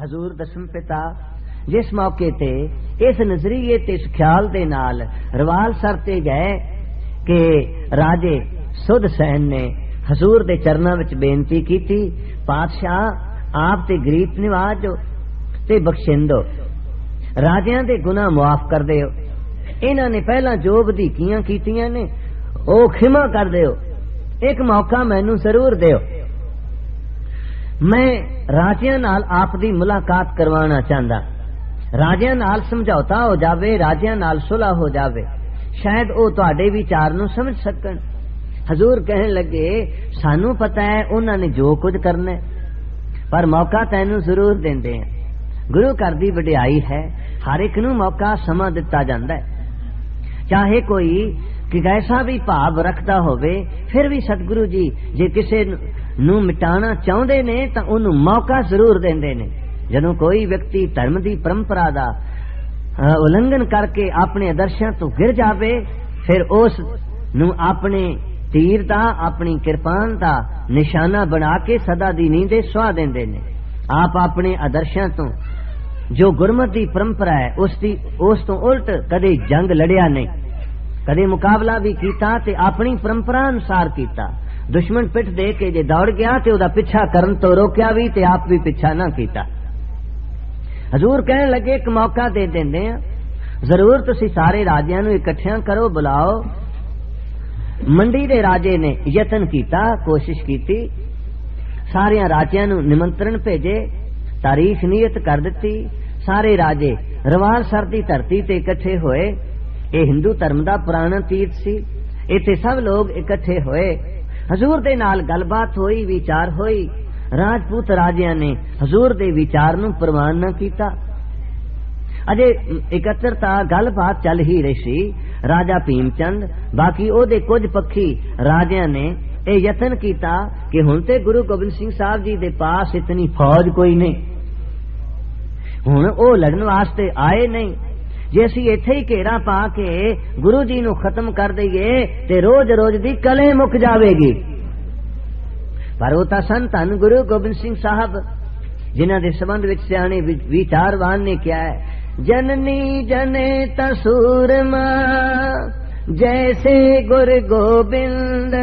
حضور دسم پتا جس موقع تے، اس نظریے تے، اس خیال دے نال روال سر تے گئے کہ راجے سد سہن نے حضور دے چرنا وچ کی کیتی، پادشاہ آپ تے گریب نواز تے بخشندو۔ راجیاں دے گناہ معاف کر دیو۔ انہاں نے پہلا جو بدیکیاں کیتیاں نے، او کھما کر دیو۔ ایک موقع مینوں ضرور دیو۔ ਮੈਂ ਰਾਜਿਆਂ ਨਾਲ ਆਪ ਦੀ ਮੁਲਾਕਾਤ ਕਰਵਾਉਣਾ ਚਾਹੁੰਦਾ ਰਾਜਿਆਂ ਨਾਲ ਸਮਝੌਤਾ ਹੋ ਜਾਵੇ ਰਾਜਿਆਂ ਨਾਲ ਸੁਲਹ ਹੋ ਜਾਵੇ ਸ਼ਾਇਦ ਉਹ ਤੁਹਾਡੇ ਵਿਚਾਰ ਨੂੰ ਸਮਝ ਸਕਣ ਹਜ਼ੂਰ ਕਹਿਣ ਲੱਗੇ ਸਾਨੂੰ ਪਤਾ ਹੈ ਉਹਨਾਂ ਨੇ ਜੋ ਕੁਝ ਕਰਨਾ ਹੈ ਪਰ ਮੌਕਾ ਤੈਨੂੰ ਜ਼ਰੂਰ ਦਿੰਦੇ ਆ ਗੁਰੂ ਘਰ ਦੀ ਵਡਿਆਈ ਹੈ ਹਰ ਇੱਕ ਨੂੰ ਮੌਕਾ ਸਮਾਂ ਦਿੱਤਾ ਜਾਂਦਾ ਹੈ ਚਾਹੇ ਕੋਈ ਕਿ ਐਸਾ ਵੀ ਭਾਵ ਰੱਖਦਾ ਹੋਵੇ ਫਿਰ ਵੀ ਸਤਿਗੁਰੂ ਜੀ ਜੇ ਕਿਸੇ ਨੂੰ ਮਿਟਾਣਾ ਚਾਹੁੰਦੇ ਨੇ ਤਾਂ ਉਹਨੂੰ ਮੌਕਾ ਜ਼ਰੂਰ ਦਿੰਦੇ ਨੇ ਜਦੋਂ ਕੋਈ ਵਿਅਕਤੀ ਧਰਮ ਦੀ ਪਰੰਪਰਾ ਦਾ ਉਲੰਘਣ ਕਰਕੇ ਆਪਣੇ ਆਦਰਸ਼ਾਂ ਤੋਂ ਗਿਰ ਜਾਵੇ ਫਿਰ ਉਸ ਨੂੰ ਆਪਣੇ ਤੀਰ ਦਾ ਆਪਣੀ ਕਿਰਪਾਨ ਦਾ ਨਿਸ਼ਾਨਾ ਬਣਾ ਕੇ ਸਦਾ ਦੀ ਨੀਂਦੇ ਸਵਾ ਦਿੰਦੇ ਨੇ ਆਪ ਆਪਣੇ ਆਦਰਸ਼ਾਂ ਤੋਂ ਜੋ ਗੁਰਮਤਿ ਦੀ ਪਰੰਪਰਾ ਹੈ ਉਸ ਦੀ ਉਸ ਤੋਂ ਉਲਟ ਕਦੇ ਜੰਗ ਲੜਿਆ ਨਹੀਂ ਕਦੇ ਮੁਕਾਬਲਾ ਵੀ ਕੀਤਾ ਤੇ ਆਪਣੀ ਪਰੰਪਰਾ ਅਨੁਸਾਰ ਕੀਤਾ ਦੁਸ਼ਮਣ ਪਿੱਠ ਦੇ ਕੇ ਜੇ ਦੌੜ ਗਿਆ ਤੇ ਉਹਦਾ ਪਿੱਛਾ ਕਰਨ ਤੋਂ ਰੋਕਿਆ ਵੀ ਤੇ ਆਪ ਵੀ ਪਿੱਛਾ ਨਾ ਕੀਤਾ। ਹਜ਼ੂਰ ਕਹਿਣ ਲੱਗੇ, ਇੱਕ ਮੌਕਾ ਦੇ ਦਿੰਦੇ ਆ ਜ਼ਰੂਰ ਤੁਸੀਂ ਸਾਰੇ ਰਾਜਿਆਂ ਨੂੰ ਇਕੱਠਿਆਂ ਕਰੋ, ਬੁਲਾਓ। ਮੰਡੀ ਦੇ ਰਾਜੇ ਨੇ ਯਤਨ ਕੀਤਾ, ਕੋਸ਼ਿਸ਼ ਕੀਤੀ। ਸਾਰਿਆਂ ਰਾਜਿਆਂ ਨੂੰ ਨਿਮੰਤਰਣ ਭੇਜੇ ਤਾਰੀਖ ਨਿਯਤ ਕਰ ਦਿੱਤੀ। ਸਾਰੇ ਰਾਜੇ ਰਵਾਲ ਸਰ ਦੀ ਧਰਤੀ ਤੇ ਇਕੱਠੇ ਹੋਏ। ਇਹ ਹਿੰਦੂ ਧਰਮ ਦਾ ਪੁਰਾਣਾ ਤੀਰਥ ਸੀ। ਇੱਥੇ ਸਭ ਲੋਕ ਇਕੱਠੇ ਹੋਏ। حضور دے نال گل بات ہوئی، ویچار ہوئی۔ راجپوت راجیاں نے حضور دے ویچار نو پروان نہ کیتا۔ اجے اکترتا گل بات چل ہی رہی سی راجہ پیم چند، باقی او دے کچھ پکھی راجیاں نے اے یتن کیتا کہ ہن گرو گوبند سنگھ صاحب جی دے پاس اتنی فوج کوئی نہیں۔ ہن او لڑن واسطے آئے نہیں۔ ਜੇ ਅਸੀਂ ਇੱਥੇ ਹੀ ਘੇਰਾ ਪਾ ਕੇ ਗੁਰੂ ਜੀ ਨੂੰ ਖਤਮ ਕਰ ਦਈਏ, ਤੇ ਰੋਜ਼-ਰੋਜ਼ ਦੀ ਕਲੇ ਮੁੱਕ ਜਾਵੇਗੀ। ਪਰ ਉਹ ਤਾਂ ਸੰਤਨ ਗੁਰੂ ਗੋਬਿੰਦ ਸਿੰਘ ਸਾਹਿਬ, ਜਿਨ੍ਹਾਂ ਦੇ ਸੰਬੰਧ ਵਿੱਚ ਸਿਆਣੇ ਵਿਚਾਰਵਾਨ ਨੇ ਕਿਹਾ ਹੈ, ਜਨਨੀ ਜਨੇ ਤਸੂਰਮਾ ਜੈਸੇ ਗੁਰ ਗੋਬਿੰਦ,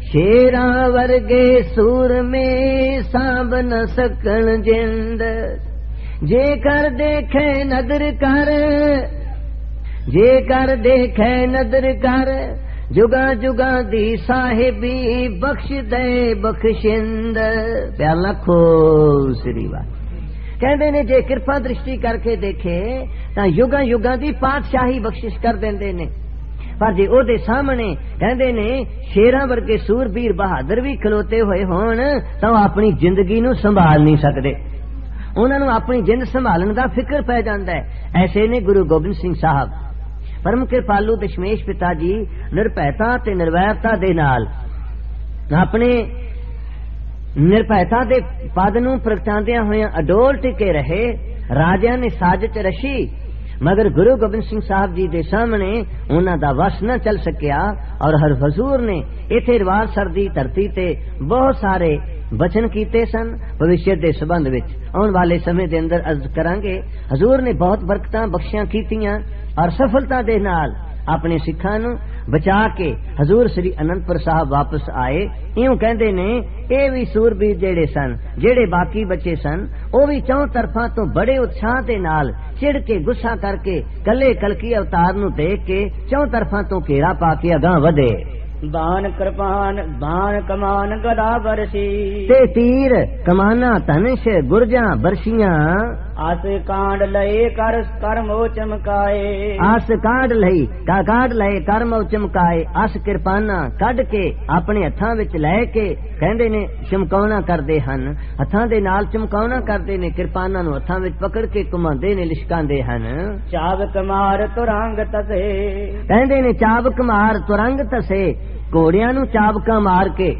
ਸ਼ੇਰਾਂ ਵਰਗੇ ਸੂਰ ਮੇ ਸਾਂਭ ਨ ਸਕਣ ਜਿੰਦ। جے کر دیکھے نظر کر، جے کر دیکھے نظر کر جگا جگا دی صاحبی بخش دے بخشند۔ پیا لکھو سری بات کہندے نے جے کرپا درشٹی کر کے دیکھے تا یوگا یوگا دی پادشاہی بخشش کر دیندے نے۔ پر جے او دے سامنے کہندے نے، شیراں ورگے سوربیر بہادر بھی کھلوتے ہوئے ہون تا اپنی زندگی نو سنبھال نہیں سکتے انہوں نے اپنی جن سنبھالن کا فکر پی جاندہ ہے۔ ایسے نے گرو گوبند سنگھ صاحب، پرم کرپالو دشمیش پتا جی نرپیتا تے نرویرتا اپنے نرپیتا دے پد نو پرگٹاندیاں ہویاں اڈول ٹکے رہے راجا نے ساج رشی۔ مگر گرو گوبند سنگھ صاحب جی دے سامنے انہوں دا وس نہ چل سکیا، اور ہر حضور نے ایتھے روار سردی دھرتی تے بہت سارے بچن کیتے سن بوشیہ کے سبند آن والے سمے دے اندر عرض کران گے حضور نے بہت برکت بخشیاں کیتیاں اور سفلتا دے نال اپنے سکھا نو بچا کے حضور سری اننتپور صاحب واپس آئے۔ ایوں کہندے نے، اے وی سور بھی جڑے سن جڑے باقی بچے سن، او وی چون طرفا تو بڑے اتشاہ دے نال چڑ کے گسا کر کے کلے کلکی اوتار نو دیکھ کے چون طرفا تو کیڑا پا کے اگاں ودے ਬਾਨ ਕਿਰਪਾਨ ਬਾਨ ਕਮਾਨ ਗਦਾ ਬਰਸੀ। ਤੇ ਤੀਰ ਕਮਾਨਾ ਧਨਸ਼ ਗੁਰਜਾਂ ਬਰਸ਼ੀਆਂ। ਆਸ ਕਾਂਡ ਲਏ ਕਰ ਕਰਮੋ ਚਮਕਾਏ। ਆਸ ਕਾਢ ਲਈ ਕਾ ਕਾਢ ਲਏ ਕਰਮ ਚਮਕਾਏ। ਆਸ ਕਿਰਪਾਨਾ ਕੱਢ ਕੇ ਆਪਣੇ ਹੱਥਾਂ ਵਿੱਚ ਲੈ ਕੇ ਕਹਿੰਦੇ ਨੇ ਚਮਕਾਉਣਾ ਕਰਦੇ ਹਨ। ਹੱਥਾਂ ਦੇ ਨਾਲ ਚਮਕਾਉਣਾ ਕਰਦੇ ਨੇ ਕਿਰਪਾਨਾਂ ਨੂੰ ਹੱਥਾਂ ਵਿੱਚ ਪਕੜ ਕੇ ਘੁਮਾਉਂਦੇ ਨੇ ਲਿਸ਼ਕਾਉਂਦੇ ਹਨ। ਚਾਵਕ ਮਾਰ ਤੁਰੰਗ ਤਸੇ। ਕਹਿੰਦੇ ਨੇ ਚਾਬਕ ਮਾਰ ਤੁਰੰਗ ਤਸੇ। ਘੋੜਿਆਂ ਨੂੰ ਚਾਬਕਾਂ ਮਾਰ ਕੇ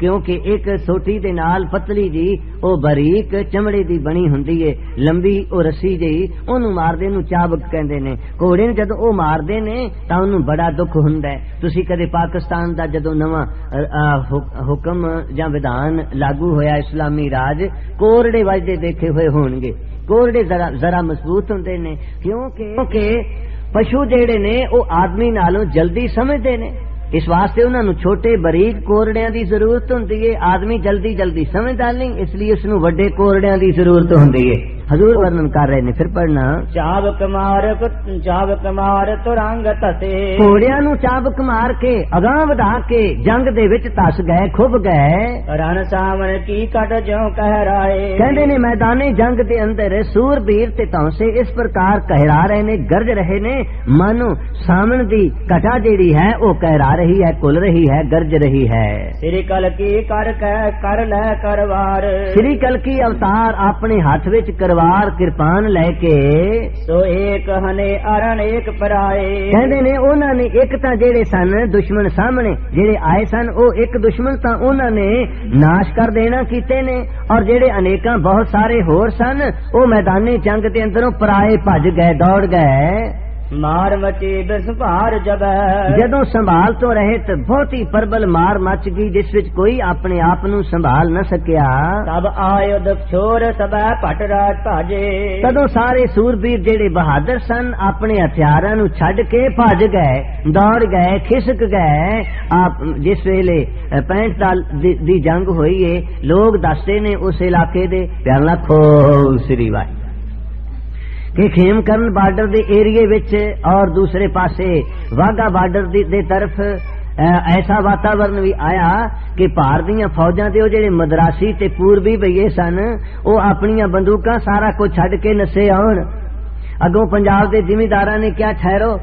کیونکہ ایک سوٹی دے نال پتلی جی او باریک چمڑے دی بنی ہوندی ہے لمبی او رسی جی اونو مار دے نو چابک کہندے نے۔ کوڑے نوں جدوں او ماردے نے تا اونوں بڑا دکھ ہوندا ہے تسی کدے پاکستان دا جدو نواں حکم جا ودان لاگو ہویا اسلامی راج، کوڑے وجدے دیکھے ہوئے ہون گے۔ کوڑڑے ذرا ذرا مضبوط ہوندے نے۔ کیونکہ پشو جڑے نے، او آدمی نالوں جلدی سمجھدے نے۔ ਇਸ ਵਾਸਤੇ ਉਹਨਾਂ ਨੂੰ ਛੋਟੇ ਬਰੀਕ ਕੋਰੜਿਆਂ ਦੀ ਜ਼ਰੂਰਤ ਹੁੰਦੀ ਏ, ਆਦਮੀ ਜਲਦੀ ਜਲਦੀ ਸਮਝਦਾ ਨਹੀਂ, ਇਸ ਲਈ ਉਸ ਨੂੰ ਵੱਡੇ ਕੋਰੜਿਆਂ ਦੀ ਜ਼ਰੂਰਤ ਹੁੰਦੀ ਏ। حضور ورنن کر رہے نے پھر پڑھنا چابک مار چابک مار تو تسے کوڑیاں چابک مار کے اگاں ودا کے جنگ دے وچ تس گئے کھب گئے رن سامن کی کٹ جو کہہ رائے کہندے نے میدان جنگ دے اندر سور بیر تے تونسے اس پرکار کہرا رہے نے گرج رہے نے مانو سامن دی کٹا جیڑی ہے او کہرا رہی ہے کل رہی ہے گرج رہی ہے سری کل کی کر کر لے کروار سری کل کی اوتار اپنے ہاتھ وچ کروا ਕਰਵਾਰ ਕਿਰਪਾਨ ਲੈ ਕੇ ਸੋ ਏਕ ਹਨੇ ਅਰਨ ਏਕ ਪਰਾਏ। ਕਹਿੰਦੇ ਨੇ ਉਹਨਾਂ ਨੇ ਇੱਕ ਤਾਂ ਜਿਹੜੇ ਸਨ ਦੁਸ਼ਮਣ ਸਾਹਮਣੇ ਜਿਹੜੇ ਆਏ ਸਨ ਉਹ ਇੱਕ ਦੁਸ਼ਮਣ ਤਾਂ ਉਹਨਾਂ ਨੇ ਨਾਸ਼ ਕਰ ਦੇਣਾ ਕੀਤੇ ਨੇ। ਔਰ ਜਿਹੜੇ ਅਨੇਕਾਂ ਬਹੁਤ ਸਾਰੇ ਹੋਰ ਸਨ ਉਹ ਮੈਦਾਨੇ ਜੰਗ ਦੇ ਅੰਦਰੋਂ ਪਰਾਏ ਭੱਜ ਗਏ ਦੌੜ ਗਏ। ਮਾਰ ਮਚੀ ਬਿਸਭਾਰ ਜਬੈ। ਜਦੋਂ ਸੰਭਾਲ ਤੋਂ ਰਹਿਤ ਬਹੁਤੀ ਪਰਬਲ ਮਾਰ ਮਚ ਗਈ ਜਿਸ ਵਿੱਚ ਕੋਈ ਆਪਣੇ ਆਪ ਨੂੰ ਸੰਭਾਲ ਨਾ ਸਕਿਆ। ਤਬ ਆਇਓ ਦਖਸ਼ੋਰ ਸਬੈ ਭਟ ਰਾਜ ਭਾਜੇ। ਤਦੋਂ ਸਾਰੇ ਸੂਰਬੀਰ ਜਿਹੜੇ ਬਹਾਦਰ ਸਨ ਆਪਣੇ ਹਥਿਆਰਾਂ ਨੂੰ ਛੱਡ ਕੇ ਭੱਜ ਗਏ ਦੌੜ ਗਏ ਖਿਸਕ ਗਏ। ਆਪ ਜਿਸ ਵੇਲੇ ਅ, 65 ਸਾਲ ਦੀ ਜੰਗ ਹੋਈ ਏ ਲੋਕ ਦੱਸਦੇ ਨੇ ਉਸ ਇਲਾਕੇ ਦੇ ਪਿਆਰ ਲੱਖੋ ਸ੍ਰੀ ਵਾਹਿ ਕਿ ਖੇਮਕਰਨ ਬਾਰਡਰ ਦੇ ਏਰੀਏ ਵਿੱਚ ਔਰ ਦੂਸਰੇ ਪਾਸੇ ਵਾਗਾ ਬਾਰਡਰ ਦੀ ਦੇ ਤਰਫ ਅ, ਐਸਾ ਵਾਤਾਵਰਨ ਵੀ ਆਇਆ ਕਿ ਭਾਰਤ ਦੀਆਂ ਫੌਜਾਂ ਦੇ ਉਹ ਜਿਹੜੇ ਮਦਰਾਸੀ ਤੇ ਪੂਰਬੀ ਭਈਏ ਸਨ ਉਹ ਆਪਣੀਆਂ ਬੰਦੂਕਾਂ ਸਾਰਾ ਕੁਝ ਛੱਡ ਕੇ ਨਸੇ ਆਉਣ ਅੱਗੋਂ ਪੰਜਾਬ ਦੇ ਜ਼ਿਮੀਂਦਾਰਾਂ ਨੇ ਕਿਹਾ ਠਹਿਰੋ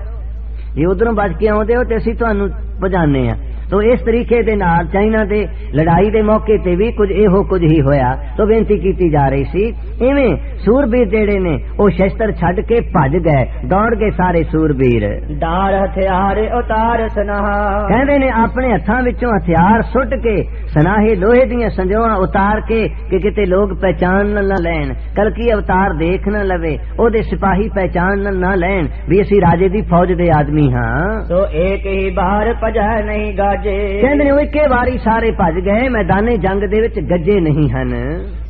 ਇਹ ਉਧਰੋਂ ਬਚ ਕੇ ਆਉਂਦੇ ਹੋ ਤੇ ਅਸੀਂ ਤੁਹਾਨੂੰ ਭਜਾਨੇ ਆ تو اس طریقے دے نال چائنا دے لڑائی دے موقع تے بھی کچھ ایہو کچھ ہی ہویا تو بینتی کیتی جا رہی سی۔ ایویں سوربیر جڑے نے او شستر چھڈ کے بھج گئے دوڑ گئے سارے سوربیر۔ ڈار ہتھیار اتار سناہا۔ کہندے اپنے ہاتھوں وچوں ہتھیار سٹ کے سناہے لوہے دیا سنجواں اتار کے کہ کتے لوگ پہچان نہ لین کلکی اوتار دیکھ نہ لوے او دے سپاہی پہچان نہ لین بھی اسی راجے دی فوج دے آدمی ہاں۔ سو ایک ہی باہر پجہ نہیں گاڑی ਗਾਜੇ ਕਹਿੰਦੇ ਨੇ ਉਹ ਇੱਕੇ ਵਾਰੀ ਸਾਰੇ ਭੱਜ ਗਏ, ਮੈਦਾਨੇ ਜੰਗ ਦੇ ਵਿੱਚ ਗੱਜੇ ਨਹੀਂ ਹਨ।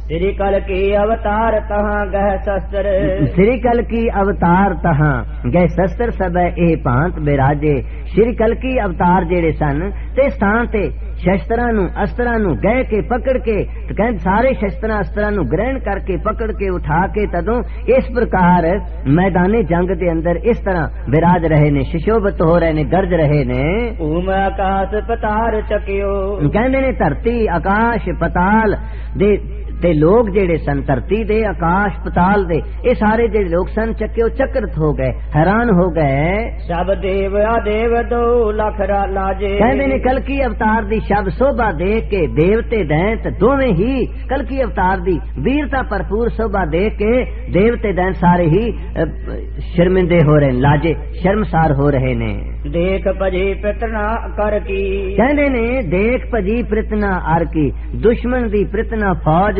سری کل کی اوتار تہاں گہ سستر سری کل کی اوتار تہاں گہ سستر سب اے پانت بیراجے سری کل کی اوتار جڑے سن تے سان تے شستراں نو استراں نو گئے کے پکڑ کے کہیں سارے شستراں استرا نو گرہن کر کے پکڑ کے اٹھا کے تدوں اس پرکار میدان جنگ دے اندر اس طرح براج رہے نے ششوبت ہو رہے نے گرج رہے نے اوم آکاش پتار چکیو کہندے نے دھرتی آکاش پتال دے تے لوگ جڑے سن ترتی دے آکاش پتال دے اے سارے جڑے لوگ سن چکے وہ چکرت ہو گئے حیران ہو گئے۔ شب دیو آ دیو دو لکھ را لاجے۔ کہندے نے کل کی اوتار دی شب صبح دیکھ کے دیو تے دینت دوویں ہی کل کی اوتار دی ویرتا پرپور صبح دیکھ کے دیوتے تے سارے ہی شرمندے ہو رہے ہیں شرم سار ہو رہے نے۔ دیکھ پجی پرتنا کر کی۔ کہندے نے دیکھ پجی پرتنا ار کی دشمن دی پرتنا فوج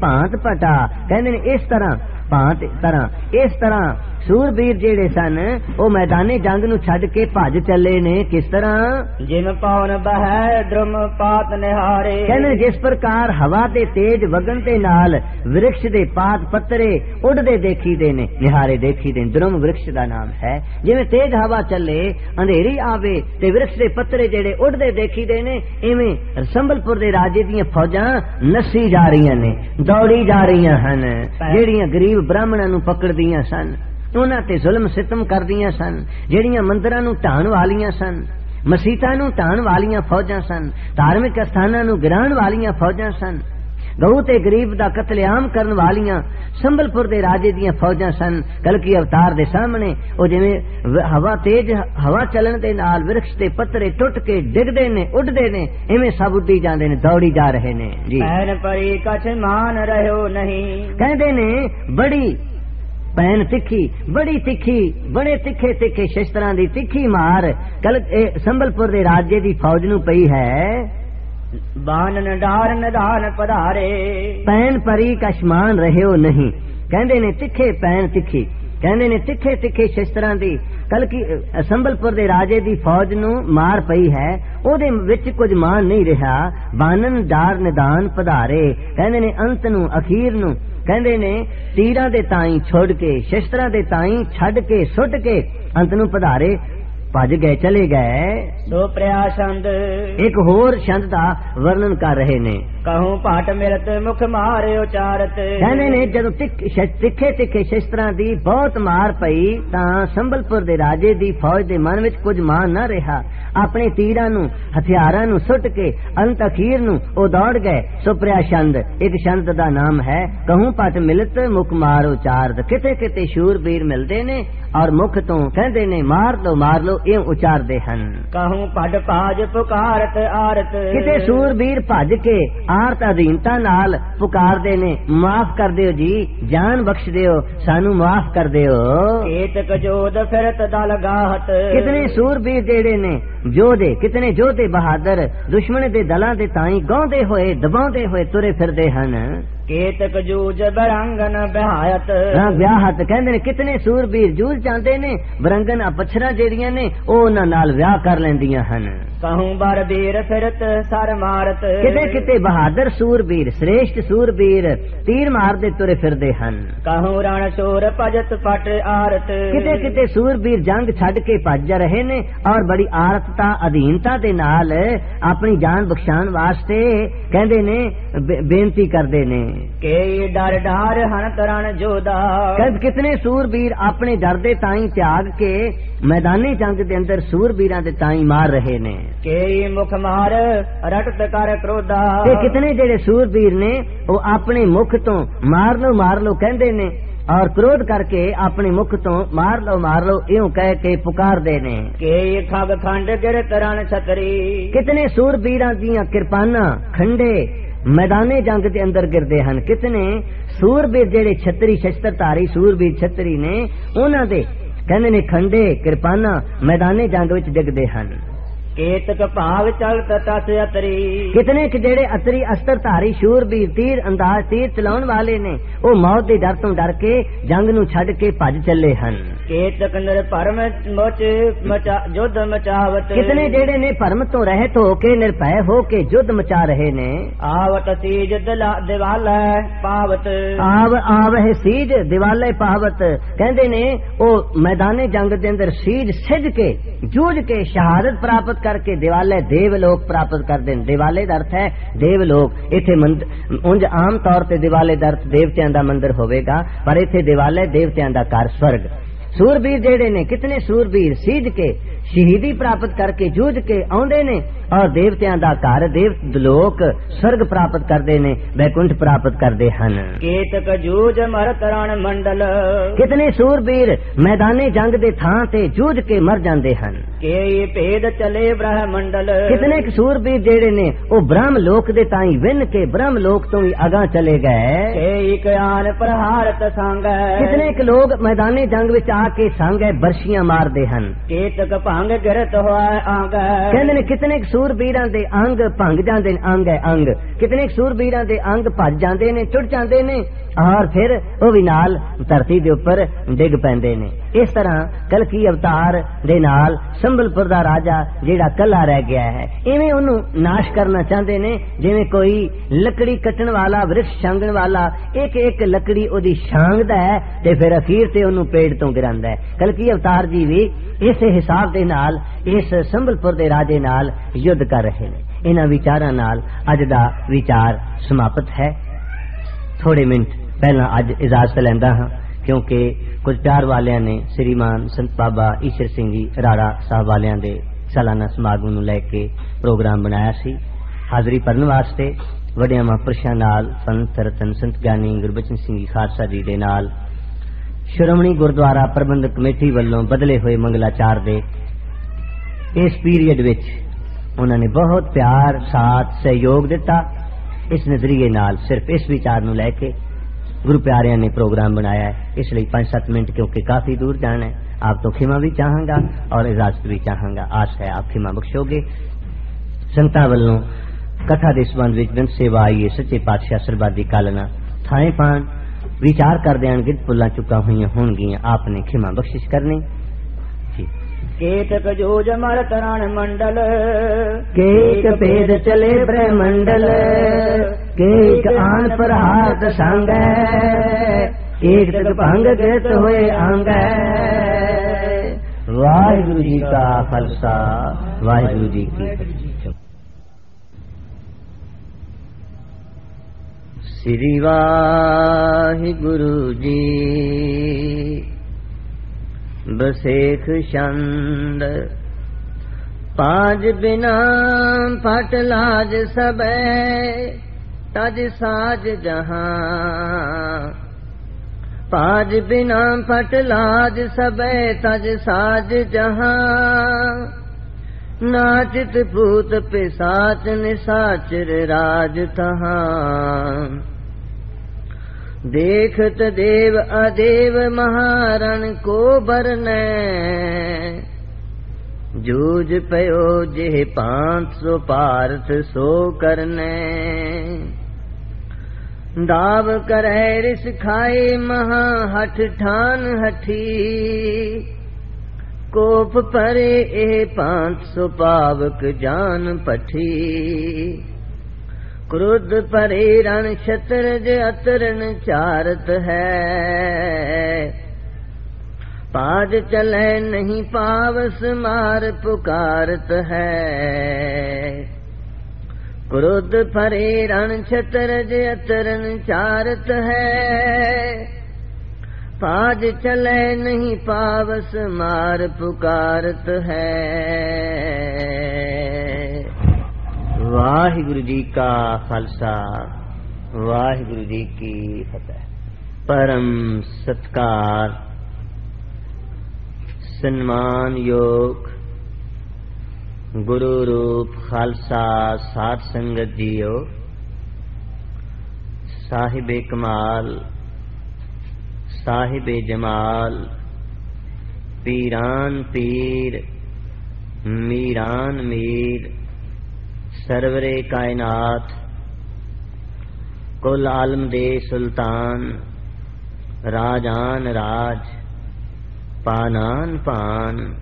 پانت پٹا۔ کہ اس طرح پانت طرح اس طرح۔ سوربیر جڑے سن او میدان جنگ نو چھڈ کے بھج چلے نے کس طرح جن پاون بہے درم پات نہارے کہنے جس پرکار ہوا دے تیز وگن تے نال ورکش دے پات پترے اڑ دے دیکھی دے نے نہارے دیکھی دے درم ورکش دا نام ہے جویں تیز ہوا چلے اندھیری آوے تے ورکش دے پترے جڑے اڑ دے دیکھی دے نے ایویں سنبل پور دے راجے دیاں فوجاں نسی جا رہی نے دوڑی جا رہی ہیں جیڑیاں غریب براہمناں نو پکڑ دیاں سن انہوں تے ظلم ستم کر دیا سن جہیا مندراں نو ٹان والیاں سن مسیطاں نو ٹان والیاں فوجا سن دارمک استاناں نو گران والیاں فوجا سن گو تے غریب دا قتل عام کرن والیاں سنبل پور دے راجے دیاں فوجاں سن کلکی اوتار دے سامنے او جویں ہوا تیز ہوا چلن دے نال ورکش تے پترے ٹٹ کے ڈگ دے نے اڈ دے نے ایویں سب اڈی جاندے نے دوڑی جا رہے نے۔ جی۔ پری کچھ مان رہو نہیں۔ کہندے نے بڑی ਪੈਨ ਤਿੱਖੀ ਬੜੀ ਤਿੱਖੀ ਬੜੇ ਤਿੱਖੇ ਤਿੱਖੇ ਸ਼ਸਤਰਾਂ ਦੀ ਤਿੱਖੀ ਮਾਰ। ਕਲ ਇਹ ਸੰਬਲਪੁਰ ਦੇ ਰਾਜੇ ਦੀ ਫੌਜ ਨੂੰ ਪਈ ਹੈ। ਬਾਨਨ ਡਾਰ ਨਿਧਾਨ ਪਧਾਰੇ। ਪੈਨ ਪਰੀ ਕਸ਼ਮਾਨ ਰਹਿਓ ਨਹੀਂ। ਕਹਿੰਦੇ ਨੇ ਤਿੱਖੇ ਪੈਨ ਤਿੱਖੀ। ਕਹਿੰਦੇ ਨੇ ਤਿੱਖੇ ਤਿੱਖੇ ਸ਼ਸਤਰਾਂ ਦੀ। ਕਲ ਕੀ ਅ, ਸੰਬਲਪੁਰ ਦੇ ਰਾਜੇ ਦੀ ਫੌਜ ਨੂੰ ਮਾਰ ਪਈ ਹੈ। ਉਹਦੇ ਵਿੱਚ ਕੁਝ ਮਾਨ ਨਹੀਂ ਰਿਹਾ। ਬਾਨਨ ਡਾਰ ਨਿਦਾਨ ਪਧਾਰੇ। ਕਹਿੰਦੇ ਨੇ ਅੰਤ ਨੂੰ ਅਖੀਰ ਨੂੰ ਕਹਿੰਦੇ ਨੇ ਤੀਰਾਂ ਦੇ ਤਾਈ ਛੋੜ ਕੇ ਸ਼ਸਤਰਾਂ ਦੇ ਤਾਈ ਛੱਡ ਕੇ ਸੁੱਟ ਕੇ ਅੰਤ ਨੂੰ ਪਧਾਰੇ ਭੱਜ ਗਏ ਚਲੇ ਗਏ। ਸੋ ਪ੍ਰਿਆਸੰਦ ਇੱਕ ਹੋਰ ਛੰਦ ਦਾ ਵਰਣਨ ਕਰ ਰਹੇ ਨੇ। ਕਹੂੰ ਪਾਟ ਮਿਲਤ ਮੁਖ ਮਾਰੇ ਉਚਾਰਤ। ਕਹਿੰਦੇ ਨੇ ਜਦੋਂ ਤਿੱਖ- ਸ਼- ਤਿੱਖੇ ਸ਼ਸਤਰਾਂ ਦੀ ਬਹੁਤ ਮਾਰ ਪਈ ਤਾਂ ਸੰਬਲਪੁਰ ਦੇ ਰਾਜੇ ਦੀ ਫੌਜ ਦੇ ਮਨ ਵਿੱਚ ਕੁਝ ਮਾਨ ਨਾ ਰਿਹਾ। ਆਪਣੇ ਤੀਰਾਂ ਨੂੰ ਹਥਿਆਰਾਂ ਨੂੰ ਸੁੱਟ ਕੇ ਅੰਤ ਅਖੀਰ ਨੂੰ ਉਹ ਦੌੜ ਗਏ। ਸੁਪ੍ਰਿਆ ਛੰਦ ਇੱਕ ਛੰਦ ਦਾ ਨਾਮ ਹੈ ਕਹੂੰ ਪਟ ਮਿਲਤ ਮੁਖ ਮਾਰ ਉਚਾਰਤ। ਕਿਤੇ ਕਿਤੇ ਸ਼ੂਰਬੀਰ ਮਿਲਦੇ ਨੇ اور مکھ تو کہندے نے مار لو مار لو ایں اچار دے ہن کہوں پڈ پاج پکارت آرت کتے سور بیر پج کے آرت ادینتا نال پکار دے نے معاف کر دیو جی جان بخش دیو سانو معاف کر دیو کیت کجود فرت دا لگاہت کتنے سور بیر جڑے نے جو دے کتنے جو دے بہادر دشمن دے دلان دے تائیں گاؤں دے ہوئے دباؤں دے ہوئے ترے پھر دے ہن ਜੂਜ ਬਰੰਗਨ ਬਹਾਇਤ ਨਾ ਵਿਆਹਤ ਕਹਿੰਦੇ ਨੇ ਕਿਤਨੇ ਸੂਰਬੀਰ ਜੂਝ ਜਾਂਦੇ ਨੇ ਬਰੰਗਨ ਅਪਛਰਾ ਜਿਹੜੀਆਂ ਨੇ ਉਹ ਉਹਨਾਂ ਨਾਲ ਵਿਆਹ ਕਰ ਲੈਂਦੀਆਂ ਹਨ ਕਹੂੰ ਬਰ ਬੀਰ ਫਿਰਤ ਸਰ ਮਾਰਤ ਕਿਤੇ ਕਿਤੇ ਬਹਾਦਰ ਸੂਰਬੀਰ ਸ੍ਰੇਸ਼ਟ ਸੂਰਬੀਰ ਤੀਰ ਮਾਰਦੇ ਤੁਰੇ ਫਿਰਦੇ ਹਨ। ਕਹੂੰ ਰਣ ਸ਼ੋਰ ਭਜਤ ਪਟ ਆਰਤ। ਕਿਤੇ ਕਿਤੇ ਸੂਰਬੀਰ ਜੰਗ ਛੱਡ ਕੇ ਭੱਜ ਰਹੇ ਨੇ ਔਰ ਬੜੀ ਆਰਤਤਾ ਅਧੀਨਤਾ ਦੇ ਨਾਲ ਆਪਣੀ ਜਾਨ ਬਖਸ਼ਾਉਣ ਵਾਸਤੇ ਕਹਿੰਦੇ ਨੇ ਬੇਨਤੀ ਕਰਦੇ ਨੇ। ਕੇ ਡਰ ਡਾਰ ਹਨ ਤਰਨ ਜੋਦਾ ਕਦ ਕਿਤਨੇ ਸੂਰਬੀਰ ਆਪਣੇ ਡਰ ਦੇ ਤਾਈ ਤਿਆਗ ਕੇ ਮੈਦਾਨੀ ਜੰਗ ਦੇ ਅੰਦਰ ਸੂਰਬੀਰਾਂ ਦੇ ਤਾਈ ਮਾਰ ਰਹੇ ਨੇ ਕੇ ਮੁਖ ਮਾਰ ਰਟਤ ਕਰ ਕ੍ਰੋਧਾ ਤੇ ਕਿਤਨੇ ਜਿਹੜੇ ਸੂਰਬੀਰ ਨੇ ਉਹ ਆਪਣੇ ਮੁਖ ਤੋਂ ਮਾਰ ਲਓ ਮਾਰ ਲਓ ਕਹਿੰਦੇ ਨੇ ਔਰ ਕ੍ਰੋਧ ਕਰਕੇ ਆਪਣੇ ਮੁਖ ਤੋਂ ਮਾਰ ਲਓ ਮਾਰ ਲਓ ਇਉਂ ਕਹਿ ਕੇ ਪੁਕਾਰਦੇ ਨੇ ਕੇ ਖਗ ਖੰਡ ਗਿਰ ਤਰਨ ਛਤਰੀ ਕਿਤਨੇ میدانے جنگ دے اندر گردے ہن۔ کتنے؟ سوربیر جڑے چھتری شستر تاری سوربیر چھتری نے انہوں دے کہندے نے کھنڈے، کرپانا میدانے جنگ وچ ڈگدے ہن۔ کیتک پاو چل تس اتری کتنے کہ جڑے اتری استر تاری شور بیر تیر انداز تیر چلاؤن والے نے او موت دی در تم ڈر کے جنگ نو چھڑ کے پاج چلے ہن کیتک نر پرم مچ مچا جد مچاوت کتنے جڑے نے پرم تو رہے تو کے نر پہ ہو کے جد مچا رہے نے آوت سیج دیوال پاوت آو آو ہے سیج دیوال پاوت کہندے نے او میدان جنگ دے اندر سیج سج کے جوج کے شہادت پراپت ਪ੍ਰਾਪਤ ਕਰਕੇ ਦਿਵਾਲੇ ਦੇਵ ਲੋਕ ਪ੍ਰਾਪਤ ਕਰਦੇ ਨੇ ਦਿਵਾਲੇ ਦਾ ਅਰਥ ਹੈ ਦੇਵ ਲੋਕ ਇੱਥੇ ਮੰਦ- ਉਂਝ ਆਮ ਤੌਰ ਤੇ ਦਿਵਾਲੇ ਦਾ ਅਰਥ ਦੇਵਤਿਆਂ ਦਾ ਮੰਦਿਰ ਹੋਵੇਗਾ ਪਰ ਇੱਥੇ ਦਿਵਾਲੇ ਦੇਵਤਿਆਂ ਦਾ ਘਰ ਸਵਰਗ ਸੂਰਬੀਰ ਜਿਹੜੇ ਨੇ ਕਿਤਨੇ ਸੂਰਬੀਰ ਸੀਜ ਕੇ ਸ਼ਹੀਦੀ ਪ੍ਰਾਪਤ ਕਰਕੇ ਜੂਝ ਕੇ ਆਉਂਦੇ ਨੇ ਔਰ ਦੇਵਤਿਆਂ ਦਾ ਘਰ ਦੇਵ ਲੋਕ ਸਵਰਗ ਪ੍ਰਾਪਤ ਕਰਦੇ ਨੇ ਵੈਕੁੰਠ ਪ੍ਰਾਪਤ ਕਰਦੇ ਹਨ ਕੇਤਕ ਜੂਜ ਮਰਤ ਰਣ ਮੰਡਲ ਕਿਤਨੇ ਸੂਰਬੀਰ ਮੈਦਾਨੇ ਜੰਗ ਦੇ ਥਾਂ ਤੇ ਜੂਝ ਕੇ ਮਰ ਜਾਂਦੇ ਹਨ ਕੇ ਭੇਦ ਚਲੇ ਬ੍ਰਹਮੰਡਲ ਕਿਤਨੇ ਕੁ ਸੂਰਬੀਰ ਜਿਹੜੇ ਨੇ ਉਹ ਬ੍ਰਹਮ ਲੋਕ ਦੇ ਤਾਈ ਵਿੰਨ ਕੇ ਬ੍ਰਹਮ ਲੋਕ ਤੋਂ ਵੀ ਅਗਾਹ ਚਲੇ ਗਏ ਕੇ ਇਕ ਆਨ ਪ੍ਰਹਾਰਤ ਸੰਗ ਕਿਤਨੇ ਕੁ ਲੋਕ ਮੈਦਾਨੇ ਜੰਗ ਵਿੱਚ ਆ ਕੇ ਸੰਗੇ ਬਰਸ਼ੀਆਂ ਮਾਰਦੇ ਹਨ ਕੇਤਕ ਭੰਗ ਗਿਰਤ ਹੋਆ ਆਂਗ ਕਹਿੰਦੇ ਨੇ ਕਿਤਨੇ ਕੁ ਸੂਰਬੀਰਾਂ ਦੇ ਅੰਗ ਭੰਗ ਜਾਂਦੇ ਨੇ ਅੰਗ ਹੈ ਅੰਗ ਕਿਤਨੇ ਕੁ ਸੂਰਬੀਰਾਂ ਦੇ ਅੰਗ ਭੱਜ ਜਾਂਦੇ ਨੇ ਟੁੱਟ ਜਾਂਦੇ ਨੇ اور پھر وہ بھی نال دھرتی دے اوپر ڈگ پیندے نے۔ اس طرح کل اوتار دے نال سنبل پور دا راجا جیڑا کلا رہ گیا ہے۔ ایویں اونوں ناش کرنا چاہندے نے جویں کوئی لکڑی کٹن والا ورکش شانگن والا، ایک ایک لکڑی او دی شانگدا ہے تے پھر اخیر تے اونوں پیڑ تو گراندا ہے۔ کل اوتار جی وی اس حساب دے نال، اس سنبل پور دے راجے نال یدھ کر رہے نے۔ انہاں وچاراں نال اج دا وچار سماپت ہے۔ تھوڑے منٹ پہلا اج اجازت لینا ہاں کیونکہ کچھ پیار والے نے سریمان سنت بابا ایشر سنگھ جی راڑا صاحب والوں سالانہ سماگم لے کے پروگرام بنایا سی۔ حاضری پڑھن واسطے وڈیا مہاپرشاں نال رتن سنت گانی گربچن سنگھ جی خالسا جی دے نال۔ شرمنی گردوارا پربندک کمیٹی والوں بدلے ہوئے منگلا چار دے۔ اس پیریڈ وچ انہوں نے بہت پیار، ساتھ، سہیوگ دیتا ਇਸ ਨਜ਼ਰੀਏ ਨਾਲ ਸਿਰਫ ਇਸ ਵਿਚਾਰ ਨੂੰ ਲੈ ਕੇ ਗੁਰੂ ਪਿਆਰਿਆਂ ਨੇ ਪ੍ਰੋਗਰਾਮ ਬਣਾਇਆ ਹੈ ਇਸ ਲਈ 5-7 ਮਿੰਟ ਕਿਉਂਕਿ ਕਾਫੀ ਦੂਰ ਜਾਣਾ ਹੈ ਆਪ ਤੋਂ ਖਿਮਾ ਵੀ ਚਾਹਾਂਗਾ ਔਰ ਇਜਾਜ਼ਤ ਵੀ ਚਾਹਾਂਗਾ ਆਸ ਹੈ ਆਪ ਖਿਮਾ ਬਖਸ਼ੋਗੇ ਸੰਤਾਂ ਵੱਲੋਂ ਕਥਾ ਦੇ ਸੰਬੰਧ ਵਿੱਚ ਗ੍ਰੰਥ ਸੇਵਾ ਆਈਏ ਸੱਚੇ ਪਾਤਸ਼ਾਹ ਸਰਬਾਦੀ ਕਾਲਨਾ ਥਾਏ ਪਾਣ ਵਿਚਾਰ ਕਰਦੇ ਆਂ ਗਿੱਤ ਪੁੱਲਾਂ ਚੁੱਕਾ ਹੋਈਆਂ ਹੋਣਗੀਆਂ ਆਪ ਨੇ ਖਿਮਾ ਬਖਸ਼ਿਸ਼ ਕਰਨੀ ਜੀ केतक जोज मर तरण मंडल केक भेद चले ब्रह्मंडल केक आन पर हाथ संग एक तक भंग कृत हुए अंग वाहिगुरु जी का फलसा वाहिगुरु जी की फलसा। श्री वाहिगुरु जी ਬਸੇਖ ਛੰਦ। ਪਾਜ ਬਿਨਾ ਫਟ ਲਾਜ ਸਬੈ, ਤਜ ਸਾਜ ਜਹਾਂ। ਪਾਜ ਬਿਨਾ ਫਟ ਲਾਜ ਸਬੈ, ਤਜ ਸਾਜ ਜਹਾਂ। ਨਾਚਿਤ ਭੂਤ ਪਿਸਾਚ, ਨਿਸਾਚਰ ਰਾਜ ਤਹਾਂ। देखत देव अदेव महारण को बरने जूझ पयो जे पांच सौ पार्थ सो करने दाव करे रिस खाए महा हठ ठान हठी कोप परे ए पांच सौ पावक जान पठी کرد پریرن شطرج اترن چارت ہے پاج چلے نہیں پاوس مار پکارت ہے کرد پریرن شطرج اترن چارت ہے پاج چلے نہیں پاوس مار پکارت ہے واہ گرو جی کا خالصہ واہ گرو جی کی فتح۔ پرم ستکار، سنمان یوگ، گرو روپ خالصہ سات سنگت جی جیو صاحب کمال، صاحب جمال، پیران پیر، میران میر۔ ਸਰਵਰੇ ਕਾਇਨਾਤ, ਕੁਲ ਆਲਮ ਦੇ ਸੁਲਤਾਨ, ਰਾਜਾਨ ਰਾਜ, ਪਾਨਾਨ ਪਾਨ,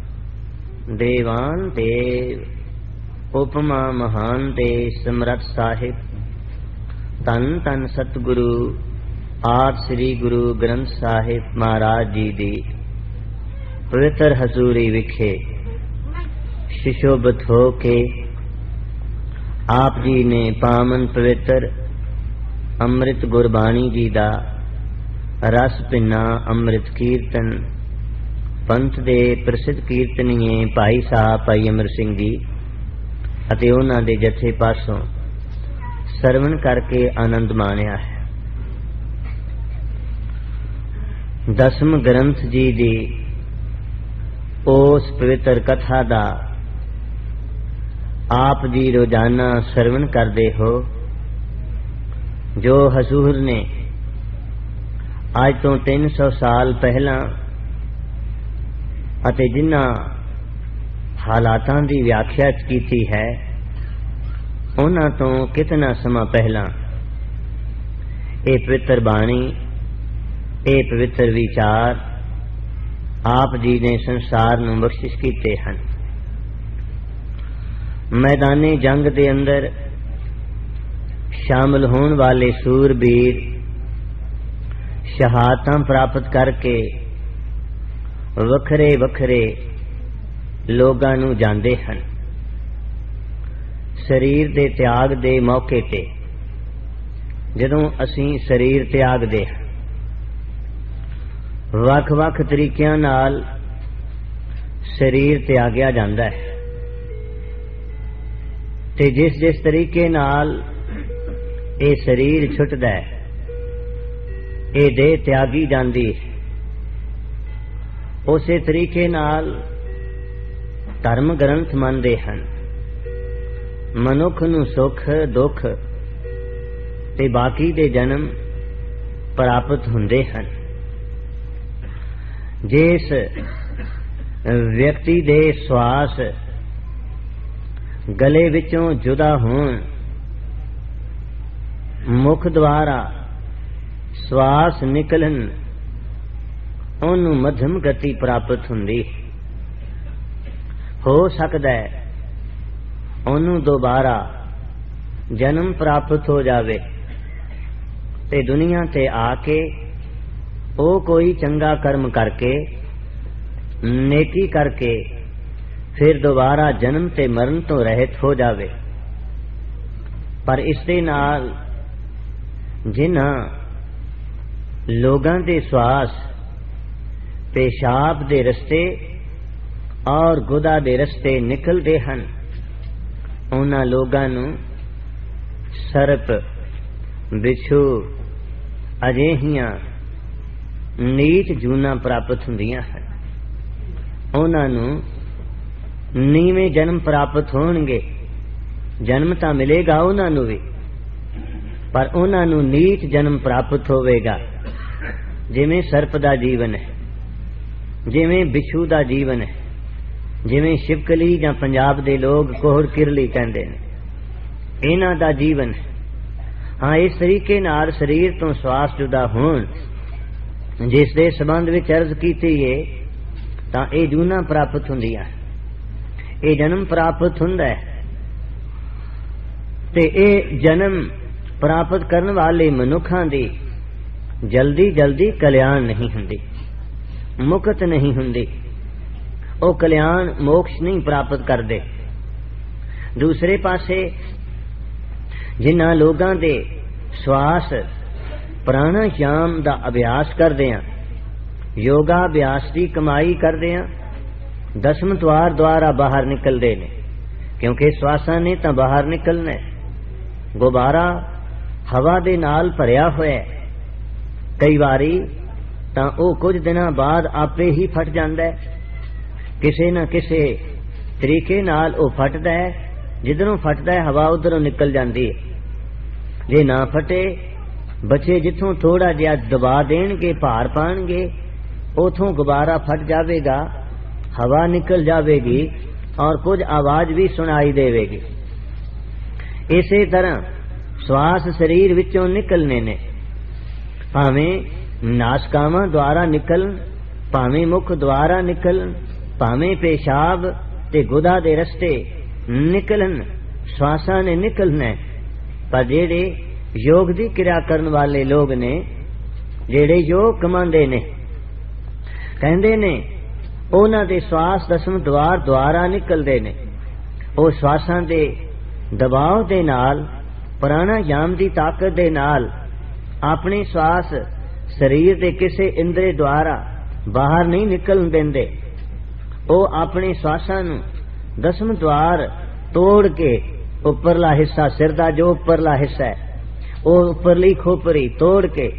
ਦੇਵਾਨ ਦੇਵ, ਉਪਮਾ ਮਹਾਨ ਦੇ ਸਮਰਤ ਸਾਹਿਬ ਤਨ ਤਨ ਸਤਿਗੁਰੂ, ਆਪ ਸ੍ਰੀ ਗੁਰੂ ਗ੍ਰੰਥ ਸਾਹਿਬ ਮਹਾਰਾਜ ਜੀ ਦੀ ਪਵਿੱਤਰ ਹਜ਼ੂਰੀ ਵਿਖੇ, ਸ਼ਿਸ਼ੋਭਤ ਹੋ ਕੇ ਆਪ ਜੀ ਨੇ ਪਾਵਨ ਪਵਿੱਤਰ ਅੰਮ੍ਰਿਤ ਗੁਰਬਾਣੀ ਜੀ ਦਾ ਰਸ ਪਿੰਨਾ ਅੰਮ੍ਰਿਤ ਕੀਰਤਨ, ਪੰਥ ਦੇ ਪ੍ਰਸਿੱਧ ਕੀਰਤਨੀਏ ਭਾਈ ਸਾਹਿਬ ਭਾਈ ਅਮਰ ਸਿੰਘ ਜੀ ਅਤੇ ਉਹਨਾਂ ਦੇ ਜਥੇ ਪਾਸੋਂ ਸਰਵਣ ਕਰਕੇ ਆਨੰਦ ਮਾਣਿਆ ਹੈ। ਦਸਮ ਗ੍ਰੰਥ ਜੀ ਦੀ ਉਸ ਪਵਿੱਤਰ ਕਥਾ ਦਾ ਆਪ ਜੀ ਰੋਜ਼ਾਨਾ ਸਰਵਣ ਕਰਦੇ ਹੋ, ਜੋ ਹਜ਼ੂਰ ਨੇ ਅੱਜ ਤੋਂ 300 ਸਾਲ ਪਹਿਲਾਂ ਅਤੇ ਜਿਨ੍ਹਾਂ ਹਾਲਾਤਾਂ ਦੀ ਵਿਆਖਿਆ ਕੀਤੀ ਹੈ, ਉਹਨਾਂ ਤੋਂ ਕਿਤਨਾ ਸਮਾਂ ਪਹਿਲਾਂ ਇਹ ਪਵਿੱਤਰ ਬਾਣੀ, ਇਹ ਪਵਿੱਤਰ ਵਿਚਾਰ ਆਪ ਜੀ ਨੇ ਸੰਸਾਰ ਨੂੰ ਬਖਸ਼ਿਸ਼ ਕੀਤੇ ਹਨ। ਮੈਦਾਨੇ ਜੰਗ ਦੇ ਅੰਦਰ ਸ਼ਾਮਲ ਹੋਣ ਵਾਲੇ ਸੂਰਬੀਰ ਸ਼ਹਾਦਤਾਂ ਪ੍ਰਾਪਤ ਕਰਕੇ ਵੱਖਰੇ ਵੱਖਰੇ ਲੋਕਾਂ ਨੂੰ ਜਾਂਦੇ ਹਨ। ਸਰੀਰ ਦੇ ਤਿਆਗ ਦੇ ਮੌਕੇ ਤੇ ਜਦੋਂ ਅਸੀਂ ਸਰੀਰ ਤਿਆਗਦੇ ਹਾਂ ਵੱਖ-ਵੱਖ ਤਰੀਕਿਆਂ ਨਾਲ ਸਰੀਰ ਤਿਆਗਿਆ ਜਾਂਦਾ ਹੈ। ਤੇ ਜਿਸ ਜਿਸ ਤਰੀਕੇ ਨਾਲ ਇਹ ਸਰੀਰ ਛੁੱਟਦਾ ਹੈ, ਇਹ ਦੇਹ ਤਿਆਗੀ ਜਾਂਦੀ ਹੈ, ਉਸੇ ਤਰੀਕੇ ਨਾਲ ਧਰਮ ਗ੍ਰੰਥ ਮੰਨਦੇ ਹਨ। ਮਨੁੱਖ ਨੂੰ ਸੁੱਖ, ਦੁੱਖ ਤੇ ਬਾਕੀ ਦੇ ਜਨਮ ਪ੍ਰਾਪਤ ਹੁੰਦੇ ਹਨ। ਜਿਸ ਵਿਅਕਤੀ ਦੇ ਸਵਾਸ ਗਲੇ ਵਿੱਚੋਂ ਜੁਦਾ ਹੋਣ। ਮੁਖ ਦੁਆਰਾ ਸਵਾਸ ਨਿਕਲਣ, ਉਹਨੂੰ ਮਧਮ ਗਤੀ ਪ੍ਰਾਪਤ ਹੁੰਦੀ। ਹੋ ਸਕਦਾ ਹੈ ਉਹਨੂੰ ਦੁਬਾਰਾ ਜਨਮ ਪ੍ਰਾਪਤ ਹੋ ਜਾਵੇ ਤੇ ਦੁਨੀਆ ਤੇ ਆ ਕੇ ਉਹ ਕੋਈ ਚੰਗਾ ਕਰਮ ਕਰਕੇ, ਨੇਕੀ ਕਰਕੇ ਫਿਰ ਦੁਬਾਰਾ ਜਨਮ ਤੇ ਮਰਨ ਤੋਂ ਰਹਿਤ ਹੋ ਜਾਵੇ। ਪਰ ਇਸ ਦੇ ਨਾਲ ਜਿਨ੍ਹਾਂ ਲੋਕਾਂ ਦੇ ਸਵਾਸ, ਪੇਸ਼ਾਬ ਦੇ ਰਸਤੇ ਔਰ ਗੁਦਾ ਦੇ ਰਸਤੇ ਨਿਕਲਦੇ ਹਨ, ਉਹਨਾਂ ਲੋਕਾਂ ਨੂੰ ਸਰਪ ਵਿਛੂ ਅਜਿਹੀਆਂ ਨੀਚ ਜੂਨਾ ਪ੍ਰਾਪਤ ਹੁੰਦੀਆਂ ਹਨ। ਉਹਨਾਂ ਨੂੰ ਨੀਵੇਂ ਜਨਮ ਪ੍ਰਾਪਤ ਹੋਣਗੇ। ਜਨਮ ਤਾਂ ਮਿਲੇਗਾ ਉਹਨਾਂ ਨੂੰ ਵੀ, ਪਰ ਉਹਨਾਂ ਨੂੰ ਨੀਚ ਜਨਮ ਪ੍ਰਾਪਤ ਹੋਵੇਗਾ। ਜਿਵੇਂ ਸਰਪ ਦਾ ਜੀਵਨ ਹੈ, ਜਿਵੇਂ ਬਿਛੂ ਦਾ ਜੀਵਨ ਹੈ, ਜਿਵੇਂ ਸ਼ਿਵਕਲੀ ਜਾਂ ਪੰਜਾਬ ਦੇ ਲੋਕ ਕੋਹਰ ਕਿਰਲੀ ਕਹਿੰਦੇ ਨੇ। ਇਹਨਾਂ ਦਾ ਜੀਵਨ ਹਾਂ। ਇਸ ਤਰੀਕੇ ਨਾਲ ਸਰੀਰ ਤੋਂ ਸਵਾਸ ਜੁਦਾ ਹੋਣ, ਜਿਸ ਦੇ ਸੰਬੰਧ ਵਿੱਚ ਅਰਜ਼ ਕੀਤੀ ਹੈ ਤਾਂ ਇਹ ਜੂਨਾ ਪ੍ਰਾਪਤ ਹੁੰਦੀਆਂ ਇਹ ਜਨਮ ਪ੍ਰਾਪਤ ਹੁੰਦਾ ਹੈ। ਤੇ ਇਹ ਜਨਮ ਪ੍ਰਾਪਤ ਕਰਨ ਵਾਲੇ ਮਨੁੱਖਾਂ ਦੀ ਜਲਦੀ ਜਲਦੀ ਕਲਿਆਣ ਨਹੀਂ ਹੁੰਦੀ, ਮੁਕਤ ਨਹੀਂ ਹੁੰਦੀ। ਉਹ ਕਲਿਆਣ, ਮੋਕਸ਼ ਨਹੀਂ ਪ੍ਰਾਪਤ ਕਰਦੇ। ਦੂਸਰੇ ਪਾਸੇ ਜਿਨ੍ਹਾਂ ਲੋਕਾਂ ਦੇ ਸਵਾਸ ਪ੍ਰਾਣਾਯਾਮ ਦਾ ਅਭਿਆਸ ਕਰਦੇ ਆ ਯੋਗਾ ਅਭਿਆਸ ਦੀ ਕਮਾਈ ਕਰਦੇ ਆ ਦਸਮ ਦਵਾਰ ਦੁਆਰਾ ਬਾਹਰ ਨਿਕਲਦੇ ਨੇ। ਕਿਉਂਕਿ ਸਵਾਸਾਂ ਨੇ ਤਾਂ ਬਾਹਰ ਨਿਕਲਣਾ ਗੁਬਾਰਾ ਹਵਾ ਦੇ ਨਾਲ ਭਰਿਆ ਹੋਇਆ ਕਈ ਵਾਰੀ ਤਾਂ ਉਹ ਕੁਝ ਦਿਨਾਂ ਬਾਅਦ ਆਪੇ ਹੀ ਫਟ ਜਾਂਦਾ ਹੈ। ਕਿਸੇ ਨਾ ਕਿਸੇ ਤਰੀਕੇ ਨਾਲ ਉਹ ਫਟਦਾ ਹੈ। ਜਿੱਧਰੋਂ ਫਟਦਾ ਹੈ, ਹਵਾ ਉਧਰੋਂ ਨਿਕਲ ਜਾਂਦੀ ਹੈ। ਜੇ ਨਾ ਫਟੇ, ਬੱਚੇ ਜਿੱਥੋਂ ਥੋੜਾ ਜਿਹਾ ਦਬਾ ਦੇਣਗੇ, ਭਾਰ ਪਾਣਗੇ, ਉਥੋਂ ਗੁਬਾਰਾ ਫਟ ਜਾਵੇਗਾ। ਹਵਾ ਨਿਕਲ ਜਾਵੇਗੀ ਔਰ ਕੁਝ ਆਵਾਜ਼ ਵੀ ਸੁਣਾਈ ਦੇਵੇਗੀ ਇਸੇ ਤਰ੍ਹਾਂ ਸਵਾਸ ਸਰੀਰ ਵਿੱਚੋਂ ਨਿਕਲਨੇ ਨੇ ਭਾਵੇਂ ਨਾਸਕਾਵਾਂ ਦੁਆਰਾ ਨਿਕਲਣ ਭਾਵੇਂ ਮੁਖ ਦੁਆਰਾ ਨਿਕਲਣ ਭਾਵੇਂ ਪੇਸ਼ਾਬ ਤੇ ਗੁਦਾ ਦੇ ਰਸਤੇ ਨਿਕਲਣ ਸਵਾਸਾਂ ਨੇ ਨਿਕਲਣਾ ਪਰ ਜਿਹੜੇ ਯੋਗ ਦੀ ਕਿਰਿਆ ਕਰਨ ਵਾਲੇ ਲੋਕ ਨੇ ਜਿਹੜੇ ਯੋਗ ਕਮਾਉਂਦੇ ਨੇ ਕਹਿੰਦੇ ਨੇ ਉਹਨਾਂ ਦੇ ਸਵਾਸ ਦਸਮ ਦਵਾਰ ਦੁਆਰਾ ਨਿਕਲਦੇ ਨੇ। ਉਹ ਸਵਾਸਾਂ ਦੇ ਦਬਾਅ ਦੇ ਨਾਲ, ਪ੍ਰਾਣਾਯਾਮ ਦੀ ਤਾਕਤ ਦੇ ਨਾਲ ਆਪਣੇ ਸਵਾਸ ਸਰੀਰ ਦੇ ਕਿਸੇ ਇੰਦਰੀ ਦੁਆਰਾ ਬਾਹਰ ਨਹੀਂ ਨਿਕਲਣ ਦਿੰਦੇ। ਉਹ ਆਪਣੇ ਸਵਾਸਾਂ ਨੂੰ ਦਸਮ ਦਵਾਰ ਤੋੜ ਕੇ ਉੱਪਰਲਾ ਹਿੱਸਾ ਸਿਰ ਦਾ ਜੋ ਉੱਪਰਲਾ ਹਿੱਸਾ ਹੈ, ਉਹ ਉੱਪਰਲੀ ਖੋਪਰੀ ਤੋੜ ਕੇ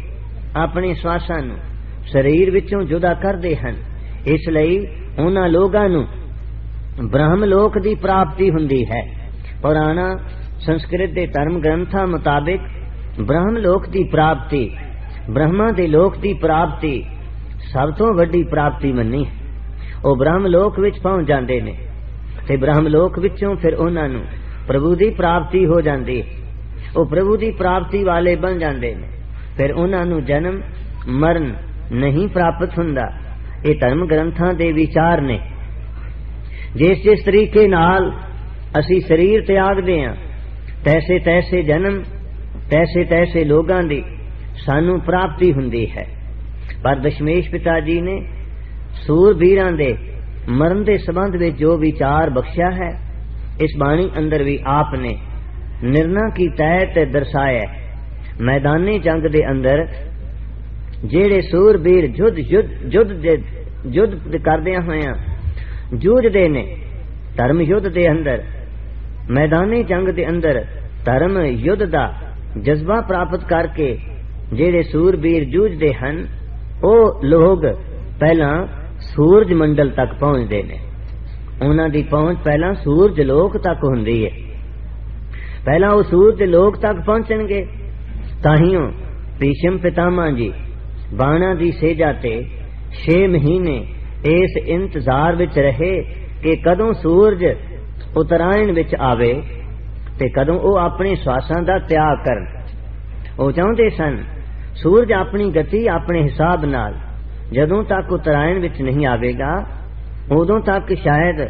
ਆਪਣੇ ਸਵਾਸਾਂ ਨੂੰ ਸਰੀਰ ਵਿੱਚੋਂ ਜੁਦਾ ਕਰਦੇ ਹਨ। ਇਸ ਲਈ ਉਹਨਾਂ ਲੋਕਾਂ ਨੂੰ ਬ੍ਰਹਮ ਲੋਕ ਦੀ ਪ੍ਰਾਪਤੀ ਹੁੰਦੀ ਹੈ। ਪੁਰਾਣਾ ਸੰਸਕ੍ਰਿਤ ਦੇ ਧਰਮ ਗ੍ਰੰਥਾਂ ਮੁਤਾਬਿਕ ਬ੍ਰਹਮ ਲੋਕ ਦੀ ਪ੍ਰਾਪਤੀ, ਬ੍ਰਹਮਾ ਦੇ ਲੋਕ ਦੀ ਪ੍ਰਾਪਤੀ ਸਭ ਤੋਂ ਵੱਡੀ ਪ੍ਰਾਪਤੀ ਮੰਨੀ ਹੈ। ਉਹ ਬ੍ਰਹਮ ਲੋਕ ਵਿੱਚ ਪਹੁੰਚ ਜਾਂਦੇ ਨੇ ਤੇ ਬ੍ਰਹਮ ਲੋਕ ਵਿੱਚੋਂ ਫਿਰ ਉਹਨਾਂ ਨੂੰ ਪ੍ਰਭੂ ਦੀ ਪ੍ਰਾਪਤੀ ਹੋ ਜਾਂਦੀ ਹੈ। ਉਹ ਪ੍ਰਭੂ ਦੀ ਪ੍ਰਾਪਤੀ ਵਾਲੇ ਬਣ ਜਾਂਦੇ ਨੇ। ਫਿਰ ਉਹਨਾਂ ਨੂੰ ਜਨਮ, ਮਰਨ ਨਹੀਂ ਪ੍ਰਾਪਤ ਹੁੰਦਾ। ਇਹ ਧਰਮ ਗ੍ਰੰਥਾਂ ਦੇ ਵਿਚਾਰ ਨੇ। ਜਿਸ ਜਿਸ ਤਰੀਕੇ ਨਾਲ ਅਸੀਂ ਸਰੀਰ ਤਿਆਗਦੇ ਹਾਂ, ਤੈਸੇ ਤੈਸੇ ਜਨਮ, ਤੈਸੇ ਤੈਸੇ ਲੋਕਾਂ ਦੀ ਸਾਨੂੰ ਪ੍ਰਾਪਤੀ ਹੁੰਦੀ ਹੈ। ਪਰ ਦਸ਼ਮੇਸ਼ ਪਿਤਾ ਜੀ ਨੇ ਸੂਰਬੀਰਾਂ ਦੇ ਮਰਨ ਦੇ ਸੰਬੰਧ ਵਿੱਚ ਜੋ ਵਿਚਾਰ ਬਖਸ਼ਿਆ ਹੈ, ਇਸ ਬਾਣੀ ਅੰਦਰ ਵੀ ਆਪ ਨੇ ਨਿਰਣਾ ਕੀਤਾ ਹੈ ਤੇ ਦਰਸਾਇਆ ਮੈਦਾਨੀ ਜੰਗ ਦੇ ਅੰਦਰ ਜਿਹੜੇ ਸੂਰਬੀਰ ਜੁੱਧ ਜੁੱਧ ਦੇ ਜੁੱਧ ਕਰਦਿਆਂ ਹੋਇਆਂ ਜੂਝਦੇ ਨੇ, ਧਰਮ ਯੁੱਧ ਦੇ ਅੰਦਰ, ਮੈਦਾਨੇ ਜੰਗ ਦੇ ਅੰਦਰ, ਧਰਮ ਯੁੱਧ ਦਾ ਜਜ਼ਬਾ ਪ੍ਰਾਪਤ ਕਰਕੇ ਜਿਹੜੇ ਸੂਰਬੀਰ ਜੂਝਦੇ ਹਨ, ਉਹ ਲੋਕ ਪਹਿਲਾਂ ਸੂਰਜ ਮੰਡਲ ਤੱਕ ਪਹੁੰਚਦੇ ਨੇ। ਉਹਨਾਂ ਦੀ ਪਹੁੰਚ ਪਹਿਲਾਂ ਸੂਰਜ ਲੋਕ ਤੱਕ ਹੁੰਦੀ ਹੈ ਪਹਿਲਾਂ ਉਹ ਸੂਰਜ ਲੋਕ ਤੱਕ ਪਹੁੰਚਣਗੇ ਤਾਹੀਓ ਭੀਸ਼ਮ ਪਿਤਾਮਾ ਜੀ ਬਾਣਾ ਦੀ ਸੇਜਾ ਤੇ 6 ਮਹੀਨੇ ਇਸ ਇੰਤਜ਼ਾਰ ਵਿੱਚ ਰਹੇ ਕਿ ਕਦੋਂ ਸੂਰਜ ਉਤਰਾਇਣ ਵਿੱਚ ਆਵੇ ਤੇ ਕਦੋਂ ਉਹ ਆਪਣੇ ਸਵਾਸਾਂ ਦਾ ਤਿਆਗ ਕਰਨ। ਉਹ ਚਾਹੁੰਦੇ ਸਨ, ਸੂਰਜ ਆਪਣੀ ਗਤੀ ਆਪਣੇ ਹਿਸਾਬ ਨਾਲ ਜਦੋਂ ਤੱਕ ਉਤਰਾਇਣ ਵਿੱਚ ਨਹੀਂ ਆਵੇਗਾ, ਉਦੋਂ ਤੱਕ ਸ਼ਾਇਦ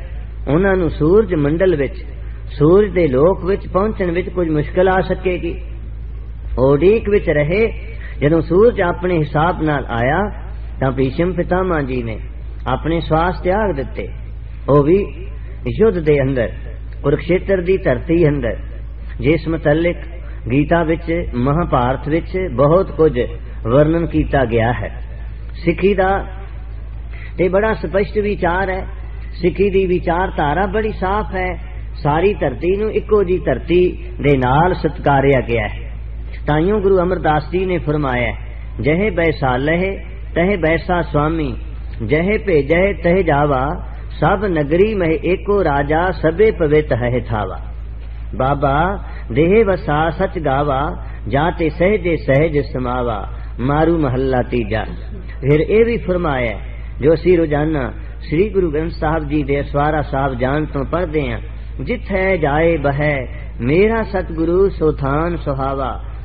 ਉਹਨਾਂ ਨੂੰ ਸੂਰਜ ਮੰਡਲ ਵਿੱਚ, ਸੂਰਜ ਦੇ ਲੋਕ ਵਿੱਚ ਪਹੁੰਚਣ ਵਿੱਚ ਕੁਝ ਮੁਸ਼ਕਲ ਆ ਸਕੇਗੀ। ਉਡੀਕ ਵਿੱਚ ਰਹੇ ਜਦੋਂ ਸੂਰਜ ਆਪਣੇ ਹਿਸਾਬ ਨਾਲ ਆਇਆ ਤਾਂ ਭੀਸ਼ਮ ਪਿਤਾਮਾ ਜੀ ਨੇ ਆਪਣੇ ਸਵਾਸ ਤਿਆਗ ਦਿੱਤੇ। ਉਹ ਵੀ ਯੁੱਧ ਦੇ ਅੰਦਰ, ਕੁਰਕਸ਼ੇਤਰ ਦੀ ਧਰਤੀ ਅੰਦਰ, ਜਿਸ ਮੁਤਲਕ ਗੀਤਾ ਵਿੱਚ, ਮਹਾਭਾਰਤ ਵਿੱਚ ਬਹੁਤ ਕੁਝ ਵਰਣਨ ਕੀਤਾ ਗਿਆ ਹੈ। ਸਿੱਖੀ ਦਾ ਤੇ ਬੜਾ ਸਪਸ਼ਟ ਵਿਚਾਰ ਹੈ। ਸਿੱਖੀ ਦੀ ਵਿਚਾਰਧਾਰਾ ਬੜੀ ਸਾਫ਼ ਹੈ। ਸਾਰੀ ਧਰਤੀ ਨੂੰ ਇੱਕੋ ਜੀ ਧਰਤੀ ਦੇ ਨਾਲ ਸਤਕਾਰਿਆ ਗਿਆ ਹੈ। ਤਾਈਓ ਗੁਰੂ ਅਮਰਦਾਸ ਜੀ ਨੇ ਫਰਮਾਇਆ ਜਹੇ ਬੈਸਾ ਲਹੇ ਤਹ ਬੈਸਾ ਸੁਆਮੀ ਜਹੇ ਭੇਜੈ ਤਹ ਜਾਵਾ ਸਭ ਨਗਰੀ ਮਹਿ ਏਕੋ ਰਾਜਾ ਸਭੇ ਪਵਿੱਤ ਹੈ ਥਾਵਾ ਬਾਬਾ ਦੇਹ ਵਸਾ ਸਚ ਗਾਵਾ ਜਾਤੇ ਸਹਜੇ ਸਹਿਜ ਸਮਾਵਾ ਮਾਰੂ ਮਹੱਲਾ ਤੀਜਾ ਫਿਰ ਇਹ ਵੀ ਫਰਮਾਇਆ ਜੋ ਅਸੀਂ ਰੋਜ਼ਾਨਾ ਸ੍ਰੀ ਗੁਰੂ ਗ੍ਰੰਥ ਸਾਹਿਬ ਜੀ ਦੇ ਅਸਵਾਰਾ ਸਾਹਿਬ ਜਾਣ ਤੋਂ ਪੜ੍ਹਦੇ ਹਾਂ ਜਿੱਥੇ ਜਾਏ ਬਹਿ ਮੇਰਾ ਸਤਿਗੁਰੂ ਸੋ ਥਾਨ ਸੁਹਾਵਾ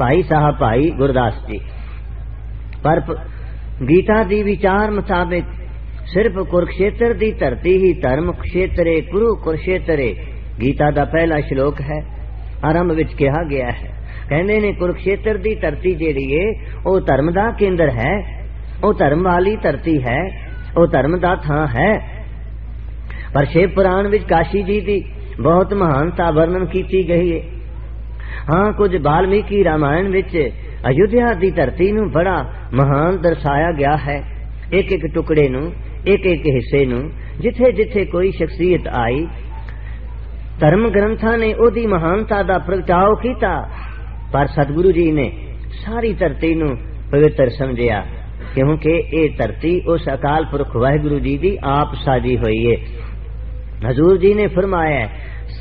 ਭਾਈ ਸਾਹਿਬ ਭਾਈ ਗੁਰਦਾਸ ਜੀ। ਪਰ ਗੀਤਾ ਦੀ ਵਿਚਾਰ ਮੁਤਾਬਿਕ ਸਿਰਫ ਕੁਰਕਸ਼ੇਤਰ ਦੀ ਧਰਤੀ ਹੀ ਧਰਮ ਖੇਤਰੇ ਕੁਰੂ ਕੁਰਸ਼ੇਤਰੇ ਗੀਤਾ ਦਾ ਪਹਿਲਾ ਸ਼ਲੋਕ ਹੈ। ਆਰੰਭ ਵਿੱਚ ਕਿਹਾ ਗਿਆ ਹੈ। ਕਹਿੰਦੇ ਨੇ ਕੁਰਕਸ਼ੇਤਰ ਦੀ ਧਰਤੀ ਜਿਹੜੀ ਏ, ਉਹ ਧਰਮ ਦਾ ਕੇਂਦਰ ਹੈ। ਉਹ ਧਰਮ ਵਾਲੀ ਧਰਤੀ ਹੈ। ਉਹ ਧਰਮ ਦਾ ਥਾਂ ਹੈ। ਪਰ ਸ਼ਿਵ ਪੁਰਾਣ ਵਿੱਚ ਕਾਸ਼ੀ ਜੀ ਦੀ ਬਹੁਤ ਮਹਾਨਤਾ ਵਰਣਨ ਕੀਤੀ ਗਈ ਹੈ ਹਾਂ, ਕੁਝ ਬਾਲਮੀਕੀ ਰਾਮਾਇਣ ਵਿੱਚ ਅਯੁੱਧਿਆ ਦੀ ਧਰਤੀ ਨੂੰ ਬੜਾ ਮਹਾਨ ਦਰਸਾਇਆ ਗਿਆ ਹੈ। ਇੱਕ ਇੱਕ ਟੁਕੜੇ ਨੂੰ ਇੱਕ ਇੱਕ ਹਿੱਸੇ ਨੂੰ ਜਿੱਥੇ ਜਿੱਥੇ ਕੋਈ ਸ਼ਖਸੀਅਤ ਆਈ ਧਰਮ ਗ੍ਰੰਥਾਂ ਨੇ ਉਹਦੀ ਮਹਾਨਤਾ ਦਾ ਪ੍ਰਗਟਾਓ ਕੀਤਾ। ਪਰ ਸਤਿਗੁਰੂ ਜੀ ਨੇ ਸਾਰੀ ਧਰਤੀ ਨੂੰ ਪਵਿੱਤਰ ਸਮਝਿਆ, ਕਿਉਂਕਿ ਇਹ ਧਰਤੀ ਉਸ ਅਕਾਲ ਪੁਰਖ ਵਾਹਿਗੁਰੂ ਜੀ ਦੀ ਆਪ ਸਾਜੀ ਹੋਈ ਹੈ ਹਜ਼ੂਰ ਜੀ ਨੇ ਫਰਮਾਇਆ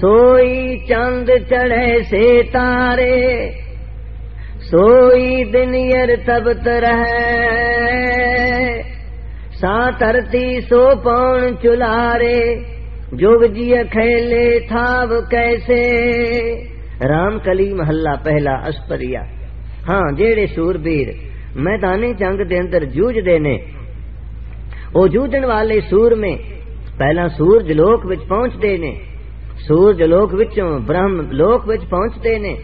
سوئی چند چڑھے سے تارے سوئی دن یر تبت رہے سات ارتی سو پون چلارے جوگ جی کھیلے تھاو کیسے رام کلی محلہ پہلا اسپریا ہاں جیڑے سوربیر میدانی جنگ دے اندر جوج دینے او جوجن والے سور میں پہلا سورج لوک وچ پہنچ دینے ਸੂਰਜ ਲੋਕ ਵਿੱਚੋਂ, ਬ੍ਰਹਮ ਲੋਕ ਵਿੱਚ ਪਹੁੰਚਦੇ ਨੇ।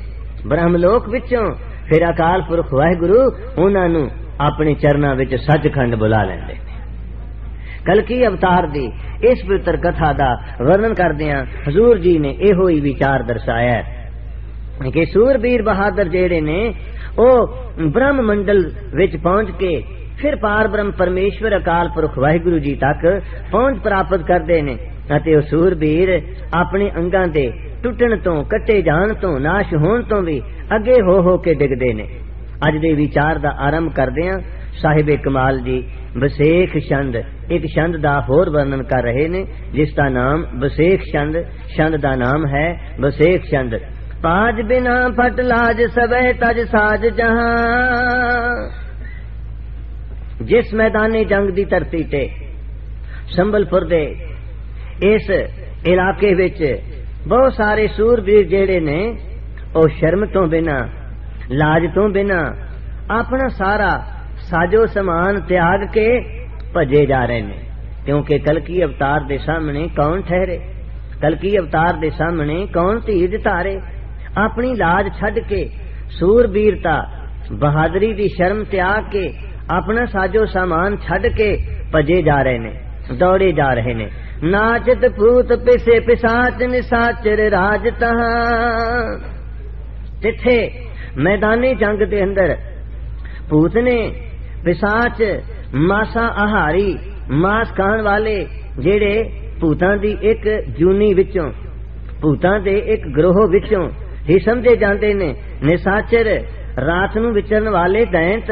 ਬ੍ਰਹਮ ਲੋਕ ਵਿੱਚੋਂ ਫਿਰ ਅਕਾਲ ਪੁਰਖ ਵਾਹਿਗੁਰੂ ਉਹਨਾਂ ਨੂੰ ਆਪਣੇ ਚਰਨਾਂ ਵਿੱਚ ਸੱਚਖੰਡ ਬੁਲਾ ਲੈਂਦੇ ਨੇ। ਕਲਕੀ ਅਵਤਾਰ ਦੀ ਇਸ ਪਵਿੱਤਰ ਕਥਾ ਦਾ ਵਰਣਨ ਕਰਦਿਆਂ ਹਜ਼ੂਰ ਜੀ ਨੇ ਇਹੋ ਹੀ ਵਿਚਾਰ ਦਰਸਾਇਆ ਕਿ ਸੂਰਬੀਰ ਬਹਾਦਰ ਜਿਹੜੇ ਨੇ, ਉਹ ਬ੍ਰਹਮ ਮੰਡਲ ਵਿੱਚ ਪਹੁੰਚ ਕੇ ਫਿਰ ਪਾਰ ਬ੍ਰਹਮ ਪਰਮੇਸ਼ਵਰ ਅਕਾਲ ਪੁਰਖ ਵਾਹਿਗੁਰੂ ਜੀ ਤੱਕ ਪਹੁੰਚ ਪ੍ਰਾਪਤ ਕਰਦੇ ਨੇ। ਅਤੇ ਉਹ ਸੂਰਬੀਰ ਆਪਣੇ ਅੰਗਾਂ ਦੇ ਟੁੱਟਣ ਤੋਂ, ਕੱਟੇ ਜਾਣ ਤੋਂ, ਨਾਸ਼ ਹੋਣ ਤੋਂ ਵੀ ਅੱਗੇ ਹੋ ਹੋ ਕੇ ਡਿੱਗਦੇ ਨੇ। ਅੱਜ ਦੇ ਵਿਚਾਰ ਦਾ ਆਰੰਭ ਕਰਦਿਆਂ ਸਾਹਿਬ ਕਮਾਲ ਜੀ ਬਸੇਖ ਛੰਦ, ਇੱਕ ਛੰਦ ਦਾ ਹੋਰ ਵਰਣਨ ਕਰ ਰਹੇ ਨੇ, ਜਿਸ ਦਾ ਨਾਮ ਬਸੇਖ ਛੰਦ ਛੰਦ ਦਾ ਨਾਮ ਹੈ ਬਸੇਖ ਛੰਦ। ਪਾਜ ਬਿਨਾ ਫਟ ਲਾਜ ਸਵੇ ਤਜ ਸਾਜ ਜਹਾਂ। ਜਿਸ ਮੈਦਾਨੇ ਜੰਗ ਦੀ ਧਰਤੀ ਤੇ, ਸੰਬਲਪੁਰ ਦੇ اس علاقے وچ بہت سارے سوربیر جڑے نے، او شرم تو بنا، لاج تو بنا، اپنا سارا ساجو سامان تیاگ کے بھجے جا رہے ہیں کیونکہ کلکی اوتار دے سامنے کون ٹھہرے؟ کلکی اوتار دے سامنے کون تیج تارے اپنی لاج چھڈ کے سور بیرتا بہادری دی شرم تیاگ کے اپنا ساجو سامان چھڈ کے پجے جا رہے نے، دوڑے جا رہے نے۔ ਨਾਚਤ ਭੂਤ ਪਿਸੇ ਪਿਸਾਚ ਨਿਸਾਚਰ ਰਾਜ ਤਹਾਂ। ਤਿੱਥੇ ਮੈਦਾਨੀ ਜੰਗ ਦੇ ਅੰਦਰ ਭੂਤ ਨੇ ਪਿਸਾਚ ਮਾਸਾ ਆਹਾਰੀ ਮਾਸ ਖਾਣ ਵਾਲੇ ਜਿਹੜੇ ਭੂਤਾਂ ਦੀ ਇੱਕ ਜੂਨੀ ਵਿੱਚੋਂ, ਭੂਤਾਂ ਦੇ ਇੱਕ ਗਰੋਹ ਵਿੱਚੋਂ ਹੀ ਸਮਝੇ ਜਾਂਦੇ ਨੇ। ਨਿਸਾਚਰ ਰਾਤ ਨੂੰ ਵਿਚਰਨ ਵਾਲੇ ਦੈਂਤ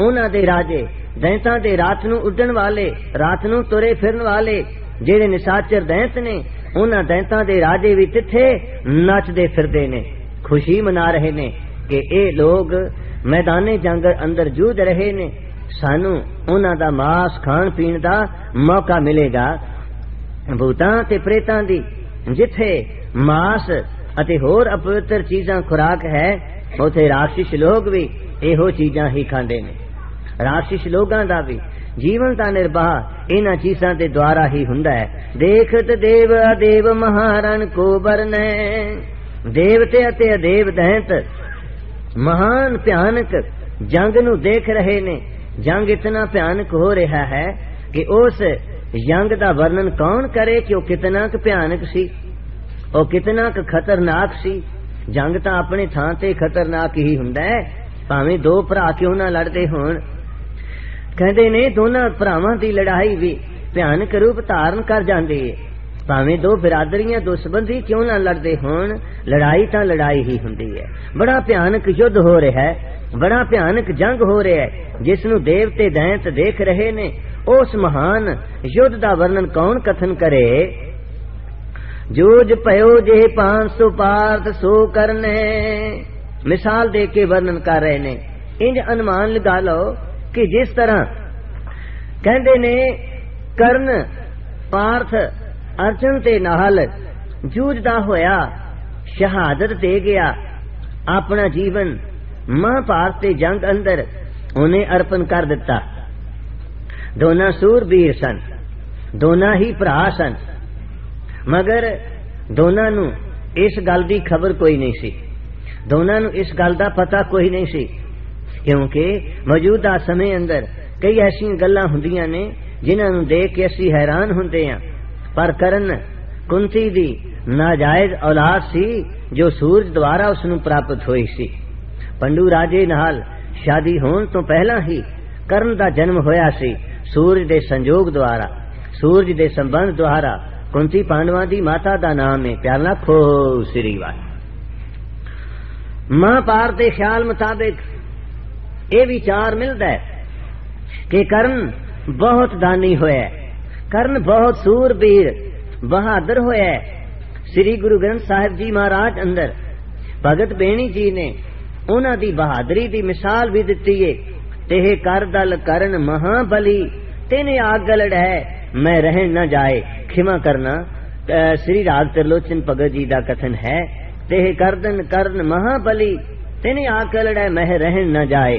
ਉਹਨਾਂ ਦੇ ਰਾਜੇ, ਦੈਂਤਾਂ ਦੇ ਰਾਤ ਨੂੰ ਉੱਡਣ ਵਾਲੇ, ਰਾਤ ਨੂੰ ਤੁਰੇ ਫਿਰਨ ਵਾਲੇ ਜਿਹੜੇ ਨਿਸਾਚਰ ਦੈਂਤ ਨੇ ਉਹਨਾਂ ਦੈਂਤਾਂ ਦੇ ਰਾਜੇ ਵੀ ਤਿੱਥੇ ਨੱਚਦੇ ਫਿਰਦੇ ਨੇ ਖੁਸ਼ੀ ਮਨਾ ਰਹੇ ਨੇ ਕਿ ਇਹ ਲੋਕ ਮੈਦਾਨੇ ਜੰਗ ਅੰਦਰ ਜੂਝ ਰਹੇ ਨੇ ਸਾਨੂੰ ਉਹਨਾਂ ਦਾ ਮਾਸ ਖਾਣ ਪੀਣ ਦਾ ਮੌਕਾ ਮਿਲੇਗਾ ਭੂਤਾਂ ਤੇ ਪ੍ਰੇਤਾਂ ਦੀ ਜਿੱਥੇ ਮਾਸ ਅਤੇ ਹੋਰ ਅਪਵਿੱਤਰ ਚੀਜ਼ਾਂ ਖੁਰਾਕ ਹੈ ਉਥੇ ਰਾਖਸ਼ ਲੋਕ ਵੀ ਇਹੋ ਚੀਜ਼ਾਂ ਹੀ ਖਾਂਦੇ ਨੇ ਰਾਖਸ਼ ਲੋਕਾਂ ਦਾ ਵੀ ਜੀਵਨ ਦਾ ਨਿਰਵਾਹ ਇਹਨਾਂ ਚੀਜ਼ਾਂ ਦੇ ਦੁਆਰਾ ਹੀ ਹੁੰਦਾ ਹੈ। ਦੇਖਤ ਦੇਵ ਅਦੇਵ ਮਹਾਰਨ ਕੋ ਬਰਨੈ ਦੇਵਤੇ ਅਤੇ ਅਦੇਵ ਦੈਂਤ ਮਹਾਨ ਭਿਆਨਕ ਜੰਗ ਨੂੰ ਦੇਖ ਰਹੇ ਨੇ। ਜੰਗ ਇਤਨਾ ਭਿਆਨਕ ਹੋ ਰਿਹਾ ਹੈ ਕਿ ਉਸ ਜੰਗ ਦਾ ਵਰਣਨ ਕੌਣ ਕਰੇ ਕਿ ਉਹ ਕਿਤਨਾ ਕੁ ਭਿਆਨਕ ਸੀ? ਉਹ ਕਿਤਨਾ ਕੁ ਖਤਰਨਾਕ ਸੀ? ਜੰਗ ਤਾਂ ਆਪਣੇ ਥਾਂ ਤੇ ਖਤਰਨਾਕ ਹੀ ਹੁੰਦਾ ਹੈ। ਭਾਵੇਂ ਦੋ ਭਰਾ ਕਿਉਂ ਨਾ ਲੜਦੇ ਹੋਣ। ਕਹਿੰਦੇ ਨੇ ਦੋਨਾਂ ਭਰਾਵਾਂ ਦੀ ਲੜਾਈ ਵੀ ਭਿਆਨਕ ਰੂਪ ਧਾਰਨ ਕਰ ਜਾਂਦੀ ਹੈ ਭਾਵੇਂ ਦੋ ਬਰਾਦਰੀਆਂ ਦੋ ਸੰਬੰਧੀ ਕਿਉਂ ਨਾ ਲੜਦੇ ਹੋਣ, ਲੜਾਈ ਤਾਂ ਲੜਾਈ ਹੀ ਹੁੰਦੀ ਹੈ ਬੜਾ ਭਿਆਨਕ ਯੁੱਧ ਹੋ ਰਿਹਾ ਹੈ, ਬੜਾ ਭਿਆਨਕ ਜੰਗ ਹੋ ਰਿਹਾ ਹੈ, ਜਿਸ ਨੂੰ ਦੇਵਤੇ ਦੈਂਤ ਦੇਖ ਰਹੇ ਨੇ। ਉਸ ਮਹਾਨ ਯੁੱਧ ਦਾ ਵਰਣਨ ਕੌਣ ਕਥਨ ਕਰੇ? ਜੋਜ ਭਇਓ ਜੇ 500 ਪਾਰਥ ਸੋ ਕਰਨੇ। ਮਿਸਾਲ ਦੇ ਕੇ ਵਰਣਨ ਕਰ ਰਹੇ ਨੇ। ਇੰਜ ਅਨੁਮਾਨ ਲਗਾ ਲਓ ਕਿ ਜਿਸ ਤਰ੍ਹਾਂ ਕਹਿੰਦੇ ਨੇ, ਕਰਨ, ਪਾਰਥ, ਅਰਜਨ ਤੇ ਨਾਲ ਜੂਝਦਾ ਹੋਇਆ, ਸ਼ਹਾਦਤ ਦੇ ਗਿਆ, ਆਪਣਾ ਜੀਵਨ ਮਹਾਭਾਰਤ ਤੇ ਜੰਗ ਅੰਦਰ ਉਹਨੇ ਅਰਪਣ ਕਰ ਦਿੱਤਾ। ਦੋਨਾਂ ਸੂਰਬੀਰ ਸਨ, ਦੋਨਾਂ ਹੀ ਭਰਾ ਸਨ, ਮਗਰ ਦੋਨਾਂ ਨੂੰ ਇਸ ਗੱਲ ਦੀ ਖਬਰ ਕੋਈ ਨਹੀਂ ਸੀ। ਦੋਨਾਂ ਨੂੰ ਇਸ ਗੱਲ ਦਾ ਪਤਾ ਕੋਈ ਨਹੀਂ ਸੀ کیونکہ موجودہ سمے اندر کئی ایسی گلا ہوں نے جنہوں نے دیکھ کے اسی حیران ہوں ہاں۔ پر کرن کنتی دی ناجائز اولاد سی جو سورج دوارا اس نو پراپت ہوئی سی۔ پنڈو راجے نال شادی ہون تو پہلا ہی کرن دا جنم ہویا سی سورج دے سنجوگ دوارا سورج دے سمبند دوارا کنتی پانڈوا دی ماتا دا نام ہے پیارنا کھو سری والا ماں پار دے خیال مطابق یہ وچار ملتا ہے کہ کرن بہت دانی ہویا ہے۔ کرن بہت سور بیر بہادر ہویا ہے۔ سری گرو گرنتھ صاحب جی مہاراج اندر بھگت بینی جی نے انہوں دی بہادری دی مثال بھی دتی ہے تے کر دل کرن مہا بلی۔ تین آگ لڑ ہے، میں رہن نہ جائے، کھما کرنا۔ سری راگ ترلوچن پگت جی کا کتن ہے۔ تہ کردن کرن مہا بلی۔ تین آگ لڑ ہے، میں رہن نہ جائے۔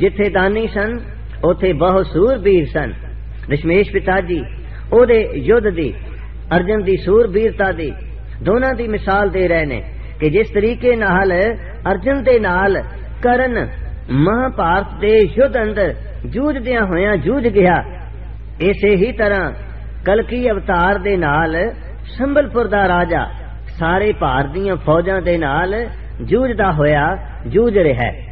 جتھے دانی سن، اوتھے بہت سوربیر سن۔ رشمیش پتا جی او دے یود دی، ارجن دی سور بیرتا دی۔ دونوں دی مثال دے رہے نے کہ جس طریقے نال ارجن دے نال کرن مہا پارت دے یود اندر جوج دیا ہویا جوج گیا۔ اسی ہی طرح کلکی اوتار دے نال سمبلپور دا راجا سارے بھارت دیاں فوجاں دے نال جوج دا ہویا، جوج رہے۔ ہے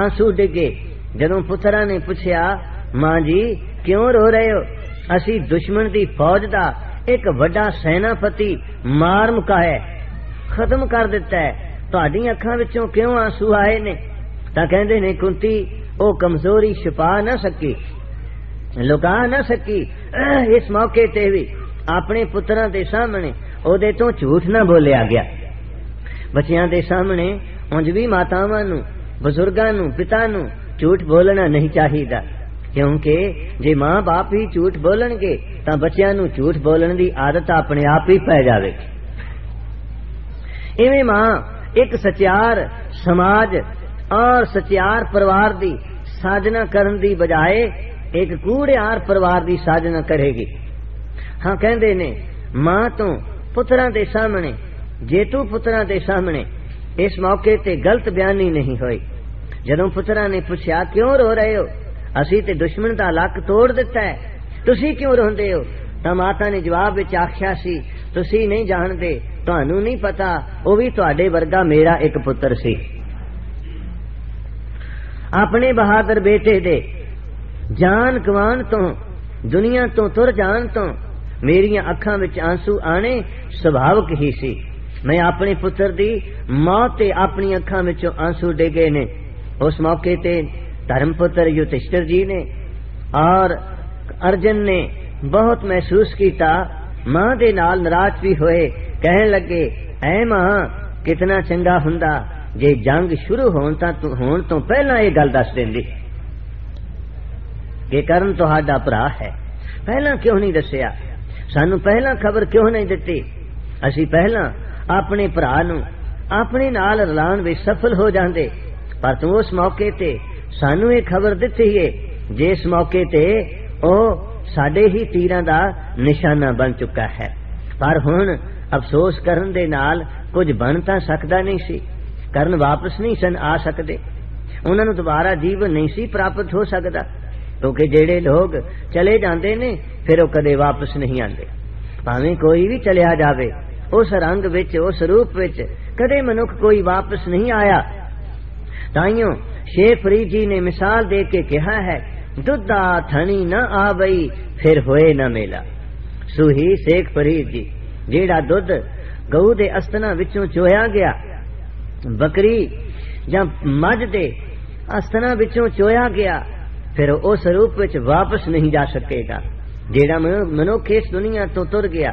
آنسو ڈگے۔ جدوں پترا نے پوچھیا، ماں جی کیوں رو رہے ہو؟ اسی دشمن دی فوج دا ایک وڈا سیناپتی مار مکا ہے، ختم کر دیتا ہے۔ تہاڈی اکھاں وچوں کیوں آنسو آئے نے؟ تا کہندے نے، کنتی، او کمزوری چھپا نہ سکی۔ لکا نہ سکی۔ اس موقع تے بھی اپنے پتراں دے سامنے او دے تو جھوٹ نہ بولیا گیا۔ بچیاں دے سامنے انج بھی ماتاواں نو بزرگاں پتا نو جھوٹ بولنا نہیں چاہیے کیونکہ جی ماں باپ ہی جھوٹ بولن گے تو بچیاں نو جھوٹ بولن دی عادت اپنے آپ ہی پی جاوے۔ گی ایویں ماں، ایک سچیار سماج اور سچیار پروار دی ساجنا کرن دی بجائے ایک کوڑے پروار دی ساجنا کرے گی۔ ہاں کہندے نے، ماں تو پتراں دے سامنے جیتو پتراں دے سامنے ਇਸ ਮੌਕੇ ਤੇ ਗਲਤ ਬਿਆਨੀ ਨਹੀਂ ਹੋਈ। ਜਦੋਂ ਪੁੱਤਰਾਂ ਨੇ ਪੁੱਛਿਆ, ਕਿਉਂ ਰੋ ਰਹੇ ਹੋ? ਅਸੀਂ ਤੇ ਦੁਸ਼ਮਣ ਦਾ ਲੱਕ ਤੋੜ ਦਿੱਤਾ ਹੈ। ਤੁਸੀਂ ਕਿਉਂ ਰੋਂਦੇ ਹੋ? ਤਾਂ ਮਾਤਾ ਨੇ ਜਵਾਬ ਵਿੱਚ ਆਖਿਆ ਸੀ, ਤੁਸੀਂ ਨਹੀਂ ਜਾਣਦੇ, ਤੁਹਾਨੂੰ ਨਹੀਂ ਪਤਾ, ਉਹ ਵੀ ਤੁਹਾਡੇ ਵਰਗਾ ਮੇਰਾ ਇੱਕ ਪੁੱਤਰ ਸੀ। ਆਪਣੇ ਬਹਾਦਰ ਬੇਟੇ ਦੇ ਜਾਨ ਗਵਾਨ ਤੋਂ, ਦੁਨੀਆ ਤੋਂ ਤੁਰ ਜਾਣ ਤੋਂ ਮੇਰੀਆਂ ਅੱਖਾਂ ਵਿੱਚ ਆਂਸੂ ਆਣੇ ਸੁਭਾਵਕ ਹੀ ਸੀ। میں اپنی پتر دی ماں تے اپنی اکھاں وچوں آنسو ڈگے نے۔ اس موقع تے دھرم پتر یوتھشٹر جی نے اور ارجن نے بہت محسوس کیتا۔ ماں دے نال ناراض بھی ہوئے، کہن لگے، اے ماں، کتنا چنگا ہوندا۔ جے جنگ شروع ہون تا ہون تو پہلا یہ گل دس دیندی کہ کرن تہاڈا بھرا ہے۔ پہلا کیوں نہیں دسیا؟ سانو پہلا خبر کیوں نہیں دتی؟ اسی پہلا ਆਪਣੇ ਭਰਾ ਨੂੰ ਆਪਣੇ ਨਾਲ ਰਲਾਉਣ ਵਿੱਚ ਸਫਲ ਹੋ ਜਾਂਦੇ। ਪਰ ਤੂੰ ਉਸ ਮੌਕੇ ਤੇ ਸਾਨੂੰ ਇਹ ਖਬਰ ਦਿੱਤੀ ਏ, ਜਿਸ ਮੌਕੇ ਤੇ ਉਹ ਸਾਡੇ ਹੀ ਤੀਰਾਂ ਦਾ ਨਿਸ਼ਾਨਾ ਬਣ ਚੁੱਕਾ ਹੈ। ਪਰ ਹੁਣ ਅਫਸੋਸ ਕਰਨ ਦੇ ਨਾਲ ਕੁਝ ਬਣ ਤਾਂ ਸਕਦਾ ਨਹੀਂ ਸੀ। ਕਰਨ ਵਾਪਸ ਨਹੀਂ ਸਨ ਆ ਸਕਦੇ। ਉਹਨਾਂ ਨੂੰ ਦੁਬਾਰਾ ਜੀਵਨ ਨਹੀਂ ਸੀ ਪ੍ਰਾਪਤ ਹੋ ਸਕਦਾ, ਕਿਉਂਕਿ ਜਿਹੜੇ ਲੋਕ ਚਲੇ ਜਾਂਦੇ ਨੇ, ਫਿਰ ਉਹ ਕਦੇ ਵਾਪਸ ਨਹੀਂ ਆਉਂਦੇ। ਭਾਵੇਂ ਕੋਈ ਵੀ ਚਲਿਆ ਜਾਵੇ اس رنگ اس روپ وچ کدے منکھ کوئی واپس نہیں آیا۔ تائیوں، شیخ فرید جی نے مثال دے کے کہا ہے ددا تھنی نہ آ بئی پھر ہوئے نہ میلا۔ سوہی شیخ فرید جی جیڑا دودھ گو دے استنا وچوں چویا گیا، بکری یا مجھ دے استنا وچوں چویا گیا، پھر اس روپ وچ واپس نہیں جا سکے گا، جیڑا منکھ اس دنیا تو تر گیا۔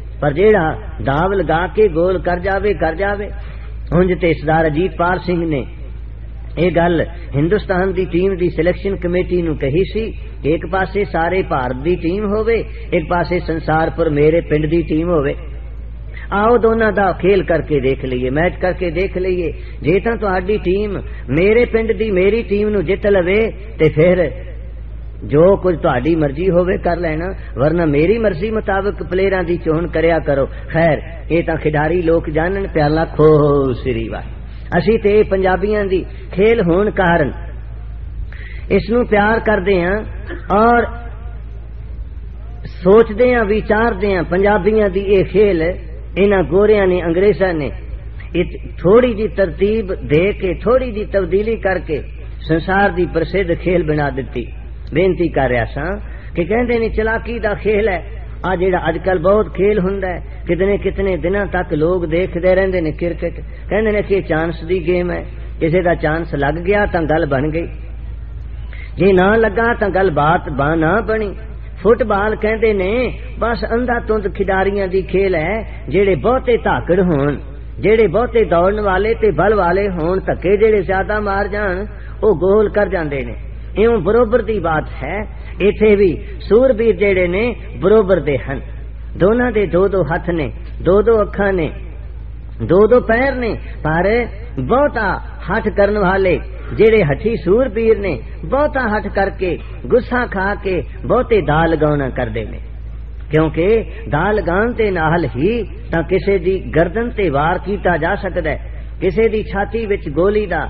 پر جیڑا داو لگا کے گول کر جاوے کر جاوے۔ ہنج تے اسدار اجیت پال سنگھ نے یہ گل ہندوستان دی ٹیم دی سلیکشن کمیٹی نو کہی سی کہ ایک پاسے سارے بھارت دی ٹیم ہووے، ایک پاسے سنسار پر میرے پنڈ دی ٹیم ہووے۔ آؤ دونوں دا کھیل کر کے دیکھ لیے، میچ کر کے دیکھ لیے۔ جیتا تاں تہاڈی ٹیم میرے پنڈ دی میری ٹیم نو جت لوے، تے پھر جو کچھ تاری مرضی ہوے کر لینا ورنہ میری مرضی مطابق پلیئراں دی چون کریا کرو خیر یہ تو کھڈاری لوگ جانن پیالا کھو سری وا اسی تے پنجابیاں دی کھیل ہون کارن اس نو پیار کردے ہاں اور سوچدے ہاں وچاردے ہاں پنجابیاں دی اے کھیل انہاں گوریاں نے انگریزاں نے تھوڑی جی ترتیب دے کے تھوڑی جی تبدیلی کر کے سنسار دی پرسد کھیل بنا دیتی بےنتی کر رہا سا کہ کہندے نے چلاکی دا کھیل ہے۔ آ جڑا اج کل بہت کھیل ہوندا کتنے کتنے دنوں تک لوگ دیکھدے رہتے نے کرکٹ۔ کہ یہ چانس دی گیم ہے۔ کسے دا چانس لگ گیا تا گل بن گئی۔ جی نہ لگا تا گل بات با نہ بنی۔ فٹ بال کہندے نے بس اندھا تند کھڈاریاں دی کھیل ہے جڑے بہتے تاکڑ ہون جڑے بہتے دوڑن والے تے بل والے ہون تکے جڑے زیادہ مار جان، وہ گول کر جاندے نے۔ ਇਉਂ ਬਰੋਬਰ ਦੀ ਬਾਤ ਹੈ, ਇੱਥੇ ਵੀ ਸੂਰਬੀਰ ਜਿਹੜੇ ਨੇ ਬਰੋਬਰ ਦੇ ਹਨ। ਦੋਨਾਂ ਦੇ ਦੋ ਦੋ ਹੱਥ ਨੇ, ਦੋ ਦੋ ਅੱਖਾਂ ਨੇ, ਦੋ ਦੋ ਪੈਰ ਨੇ, ਪਰ ਬਹੁਤਾ ਹੱਥ ਕਰਨ ਵਾਲੇ ਜਿਹੜੇ ਹੱਠੀ ਸੂਰਬੀਰ ਨੇ, ਬਹੁਤਾ ਹੱਠ ਕਰਕੇ ਗੁੱਸਾ ਖਾ ਕੇ ਬਹੁਤੇ ਦਾ ਲਗਾਉਣਾ ਕਰਦੇ ਨੇ। ਕਿਉਂਕਿ ਦਾ ਲਗਾਉਣ ਤੇ ਨਾਲ ਹੀ ਤਾਂ ਕਿਸੇ ਦੀ ਗਰਦਨ ਤੇ ਵਾਰ ਕੀਤਾ ਜਾ ਸਕਦਾ ਹੈ। کسی دی چھاتی وچ گولی دا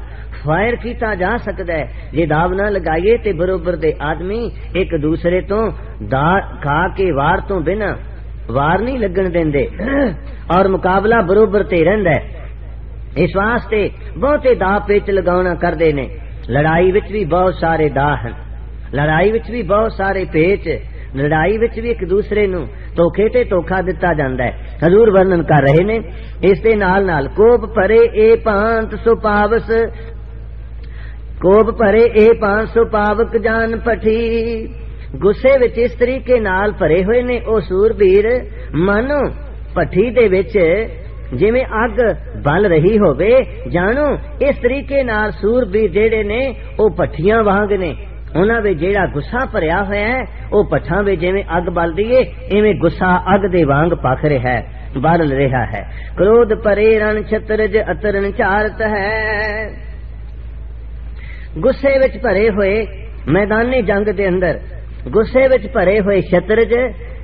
فائر کیتا جا سکتا ہے جے داو نہ لگائیے تے برابر دے آدمی ایک دوسرے تو کھا کے وار تو بنا وار نہیں لگن دیندے اور مقابلہ برابر تے رہندا ہے اس واسطے بہتے دا پیچ لگاونا کردے نے لڑائی وچ بھی بہت سارے دا ہیں لڑائی وچ بھی بہت سارے پیچ ਲੜਾਈ ਵਿੱਚ ਵੀ ਇੱਕ ਦੂਸਰੇ ਨੂੰ ਧੋਖੇ ਤੇ ਧੋਖਾ ਦਿੱਤਾ ਜਾਂਦਾ ਹੈ। ਹਜ਼ੂਰ ਵਰਣਨ ਕਰ ਰਹੇ ਨੇ, ਇਸ ਦੇ ਨਾਲ ਨਾਲ ਕੋਪ ਭਰੇ ਏ ਪਾਂਤ ਸੁਪਾਵਸ ਕੋਪ ਭਰੇ ਏ ਪਾਂਤ ਸੁਪਾਵਕ ਜਾਨ ਪਠੀ ਗੁੱਸੇ ਵਿੱਚ ਇਸ ਤਰੀਕੇ ਨਾਲ ਭਰੇ ਹੋਏ ਨੇ ਉਹ ਸੂਰਬੀਰ, ਮਨ ਪਠੀ ਦੇ ਵਿੱਚ ਜਿਵੇਂ ਅੱਗ ਬਲ ਰਹੀ ਹੋਵੇ, ਜਾਣੋ ਇਸ ਤਰੀਕੇ ਨਾਲ ਸੂਰਬੀਰ ਜਿਹੜੇ ਨੇ ਉਹ ਪੱਠੀਆਂ ਵਾਂਗ ਨੇ। ਉਹਨਾਂ ਵਿੱਚ ਜਿਹੜਾ ਗੁੱਸਾ ਭਰਿਆ ਹੋਇਆ ਹੈ, ਉਹ ਪੱਠਾਂ ਵਿੱਚ ਜਿਵੇਂ ਅੱਗ ਬਲਦੀ ਏ ਐਵੇਂ ਗੁੱਸਾ ਅੱਗ ਦੇ ਵਾਂਗ ਪਖ ਰਿਹਾ ਹੈ, ਬਲ ਰਿਹਾ ਹੈ। ਕ੍ਰੋਧ ਪਰੇ ਰਣ ਛਤਰਜ ਅਤਰਨ ਝਾਰਤ ਹੈ। ਗੁੱਸੇ ਵਿੱਚ ਭਰੇ ਹੋਏ ਮੈਦਾਨੀ ਜੰਗ ਦੇ ਅੰਦਰ, ਗੁੱਸੇ ਵਿੱਚ ਭਰੇ ਹੋਏ ਛਤਰਜ,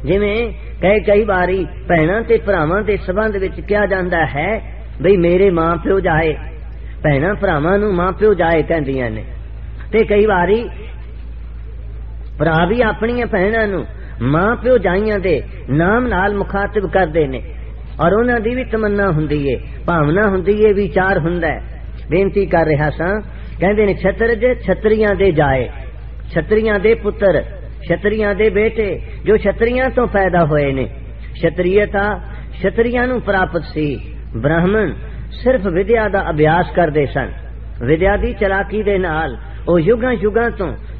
ਜਿਵੇਂ ਕਈ ਕਈ ਵਾਰੀ ਭੈਣਾਂ ਤੇ ਭਰਾਵਾਂ ਦੇ ਸਬੰਧ ਵਿੱਚ ਕਿਹਾ ਜਾਂਦਾ ਹੈ, ਬਈ ਮੇਰੇ ਮਾਂ ਪਿਓ ਜਾਏ, ਭੈਣਾਂ ਭਰਾਵਾਂ ਨੂੰ ਮਾਂ ਪਿਓ ਜਾਏ ਕਹਿੰਦੀਆਂ ਨੇ। ਤੇ ਕਈ ਵਾਰੀ ਭਰਾ ਵੀ ਆਪਣੀਆਂ ਭੈਣਾਂ ਨੂੰ ਮਾਂ ਪਿਓ ਜਾਈਆਂ ਦੇ ਨਾਮ ਨਾਲ ਮੁਖਾਤਬ ਕਰਦੇ ਨੇ। ਔਰ ਉਹਨਾਂ ਦੀ ਵੀ ਤਮੰਨਾ ਹੁੰਦੀ ਏ, ਭਾਵਨਾ ਹੁੰਦੀ ਏ, ਵਿਚਾਰ ਹੁੰਦਾ ਹੈ ਬੇਨਤੀ ਕਰ ਰਿਹਾ ਸਾਂ, ਕਹਿੰਦੇ ਨੇ, ਛਤਰਜ ਛਤਰੀਆਂ ਦੇ ਜਾਏ, ਛਤਰੀਆਂ ਦੇ ਪੁੱਤਰ, ਛਤਰੀਆਂ ਦੇ ਬੇਟੇ, ਜੋ ਛਤਰੀਆਂ ਤੋਂ ਪੈਦਾ ਹੋਏ ਨੇ। ਛਤਰੀਅਤਾ ਛਤਰੀਆਂ ਨੂੰ ਪ੍ਰਾਪਤ ਸੀ। ਬ੍ਰਾਹਮਣ ਸਿਰਫ ਵਿਦਿਆ ਦਾ ਅਭਿਆਸ ਕਰਦੇ ਸਨ। ਵਿਦਿਆ ਦੀ ਚਲਾਕੀ ਦੇ ਨਾਲ ਉਹ ਯੁਗਾਂ ਯੁਗਾਂ ਤੋਂ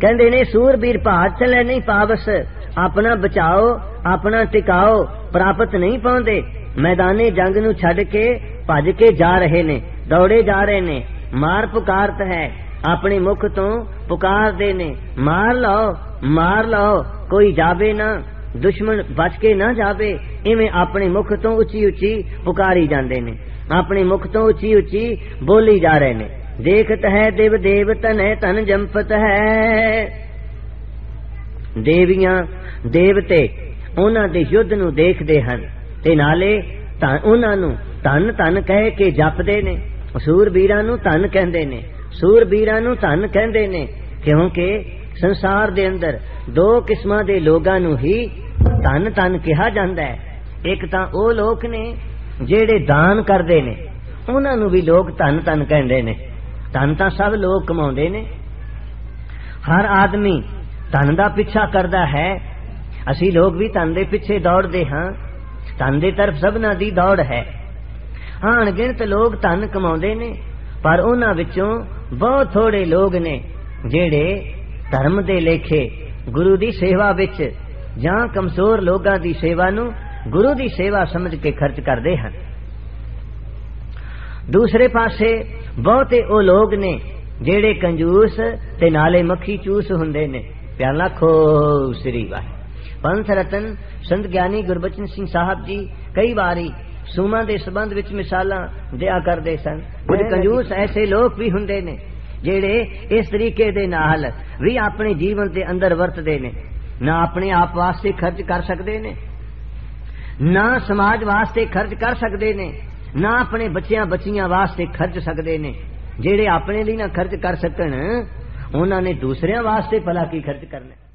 ਕਹਿੰਦੇ ਨੇ ਸੂਰਬੀਰ ਭਾਜ ਚਲੇ ਨਹੀਂ ਪਾਵਸ ਆਪਣਾ ਬਚਾਓ ਆਪਣਾ ਟਿਕਾਓ ਪ੍ਰਾਪਤ ਨਹੀਂ ਪਾਉਂਦੇ ਮੈਦਾਨੇ ਜੰਗ ਨੂੰ ਛੱਡ ਕੇ ਭੱਜ ਕੇ ਜਾ ਰਹੇ ਨੇ ਦੌੜੇ ਜਾ ਰਹੇ ਨੇ ਮਾਰ ਪੁਕਾਰਤ ਹੈ ਆਪਣੇ ਮੁਖ ਤੋਂ ਪੁਕਾਰਦੇ ਨੇ ਮਾਰ ਲਓ ਮਾਰ ਲਓ ਕੋਈ ਜਾਵੇ ਨਾ ਦੁਸ਼ਮਣ ਬਚ ਕੇ ਨਾ ਜਾਵੇ ਇਵੇਂ ਆਪਣੇ ਮੁਖ ਤੋਂ ਉੱਚੀ ਉੱਚੀ ਪੁਕਾਰੀ ਜਾਂਦੇ ਨੇ ਆਪਣੇ ਮੁਖ ਤੋਂ ਉੱਚੀ ਉੱਚੀ ਬੋਲੀ ਜਾ ਰਹੇ ਨੇ ਦੇਖਤ ਹੈ ਦੇਵ ਦੇਵ ਤਨੈ ਤਨ ਜੰਪਤ ਹੈ। ਦੇਵੀਆਂ ਦੇਵਤੇ ਉਹਨਾਂ ਦੇ ਯੁੱਧ ਨੂੰ ਦੇਖਦੇ ਹਨ ਤੇ ਨਾਲੇ ਤਾਂ ਉਹਨਾਂ ਨੂੰ ਧਨ ਧਨ ਕਹਿ ਕੇ ਜਪਦੇ ਨੇ। ਸੂਰਬੀਰਾਂ ਨੂੰ ਧਨ ਕਹਿੰਦੇ ਨੇ। ਸੂਰਬੀਰਾਂ ਨੂੰ ਧਨ ਕਹਿੰਦੇ ਨੇ ਕਿਉਂਕਿ ਸੰਸਾਰ ਦੇ ਅੰਦਰ ਦੋ ਕਿਸਮਾਂ ਦੇ ਲੋਕਾਂ ਨੂੰ ਹੀ ਧਨ ਧਨ ਕਿਹਾ ਜਾਂਦਾ ਹੈ। ਇੱਕ ਤਾਂ ਉਹ ਲੋਕ ਨੇ ਜਿਹੜੇ ਦਾਨ ਕਰਦੇ ਨੇ। ਉਹਨਾਂ ਨੂੰ ਵੀ ਲੋਕ ਧਨ ਧਨ ਕਹਿੰਦੇ ਨੇ। ਧਨ ਤਾਂ ਸਭ ਲੋਕ ਕਮਾਉਂਦੇ ਨੇ। ਹਰ ਆਦਮੀ ਧਨ ਦਾ ਪਿੱਛਾ ਕਰਦਾ ਹੈ। ਅਸੀਂ ਲੋਕ ਵੀ ਧਨ ਦੇ ਪਿੱਛੇ ਦੌੜਦੇ ਹਾਂ। ਧਨ ਦੇ ਤਰਫ ਸਭਨਾ ਦੀ ਦੌੜ ਹੈ। ਹਾਂ ਅਣਗਿਣਤ ਲੋਕ ਧਨ ਕਮਾਉਂਦੇ ਨੇ, ਪਰ ਉਹਨਾਂ ਵਿੱਚੋਂ ਬਹੁਤ ਥੋੜੇ ਲੋਕ ਨੇ ਜਿਹੜੇ ਧਰਮ ਦੇ ਲੇਖੇ, ਗੁਰੂ ਦੀ ਸੇਵਾ ਵਿੱਚ ਜਾਂ ਕਮਜ਼ੋਰ ਲੋਕਾਂ ਦੀ ਸੇਵਾ ਨੂੰ ਗੁਰੂ ਦੀ ਸੇਵਾ ਸਮਝ ਕੇ ਖਰਚ ਕਰਦੇ ਹਨ। ਦੂਸਰੇ ਪਾਸੇ ਬਹੁਤੇ ਉਹ ਲੋਕ ਨੇ ਜਿਹੜੇ ਕੰਜੂਸ ਤੇ ਨਾਲੇ ਮੱਖੀ ਚੂਸ ਹੁੰਦੇ ਨੇ। ਪਿਆਲਾ ਖੋ ਸ੍ਰੀ ਵਾਹਿ। ਪੰਥ ਰਤਨ ਸੰਤ ਗਿਆਨੀ ਗੁਰਬਚਨ ਸਿੰਘ ਸਾਹਿਬ ਜੀ ਕਈ ਵਾਰੀ ਸੂਮਾ ਦੇ ਸਬੰਧ ਵਿੱਚ ਮਿਸਾਲਾਂ ਦਿਆ ਕਰਦੇ ਸਨ। ਕੁਝ ਕੰਜੂਸ ਐਸੇ ਲੋਕ ਵੀ ਹੁੰਦੇ ਨੇ ਜਿਹੜੇ ਇਸ ਤਰੀਕੇ ਦੇ ਨਾਲ ਵੀ ਆਪਣੇ ਜੀਵਨ ਦੇ ਅੰਦਰ ਵਰਤਦੇ ਨੇ। ਨਾ ਆਪਣੇ ਆਪ ਵਾਸਤੇ ਖਰਚ ਕਰ ਸਕਦੇ ਨੇ ਨਾ ਸਮਾਜ ਵਾਸਤੇ ਖਰਚ ਕਰ ਸਕਦੇ ਨੇ। نہ اپنے بچیاں بچیاں واسطے خرچ سکتے نے۔ جہے اپنے لیے نہ خرچ کر سکن انہوں نے دوسرے واسطے پلا کی خرچ کرنا۔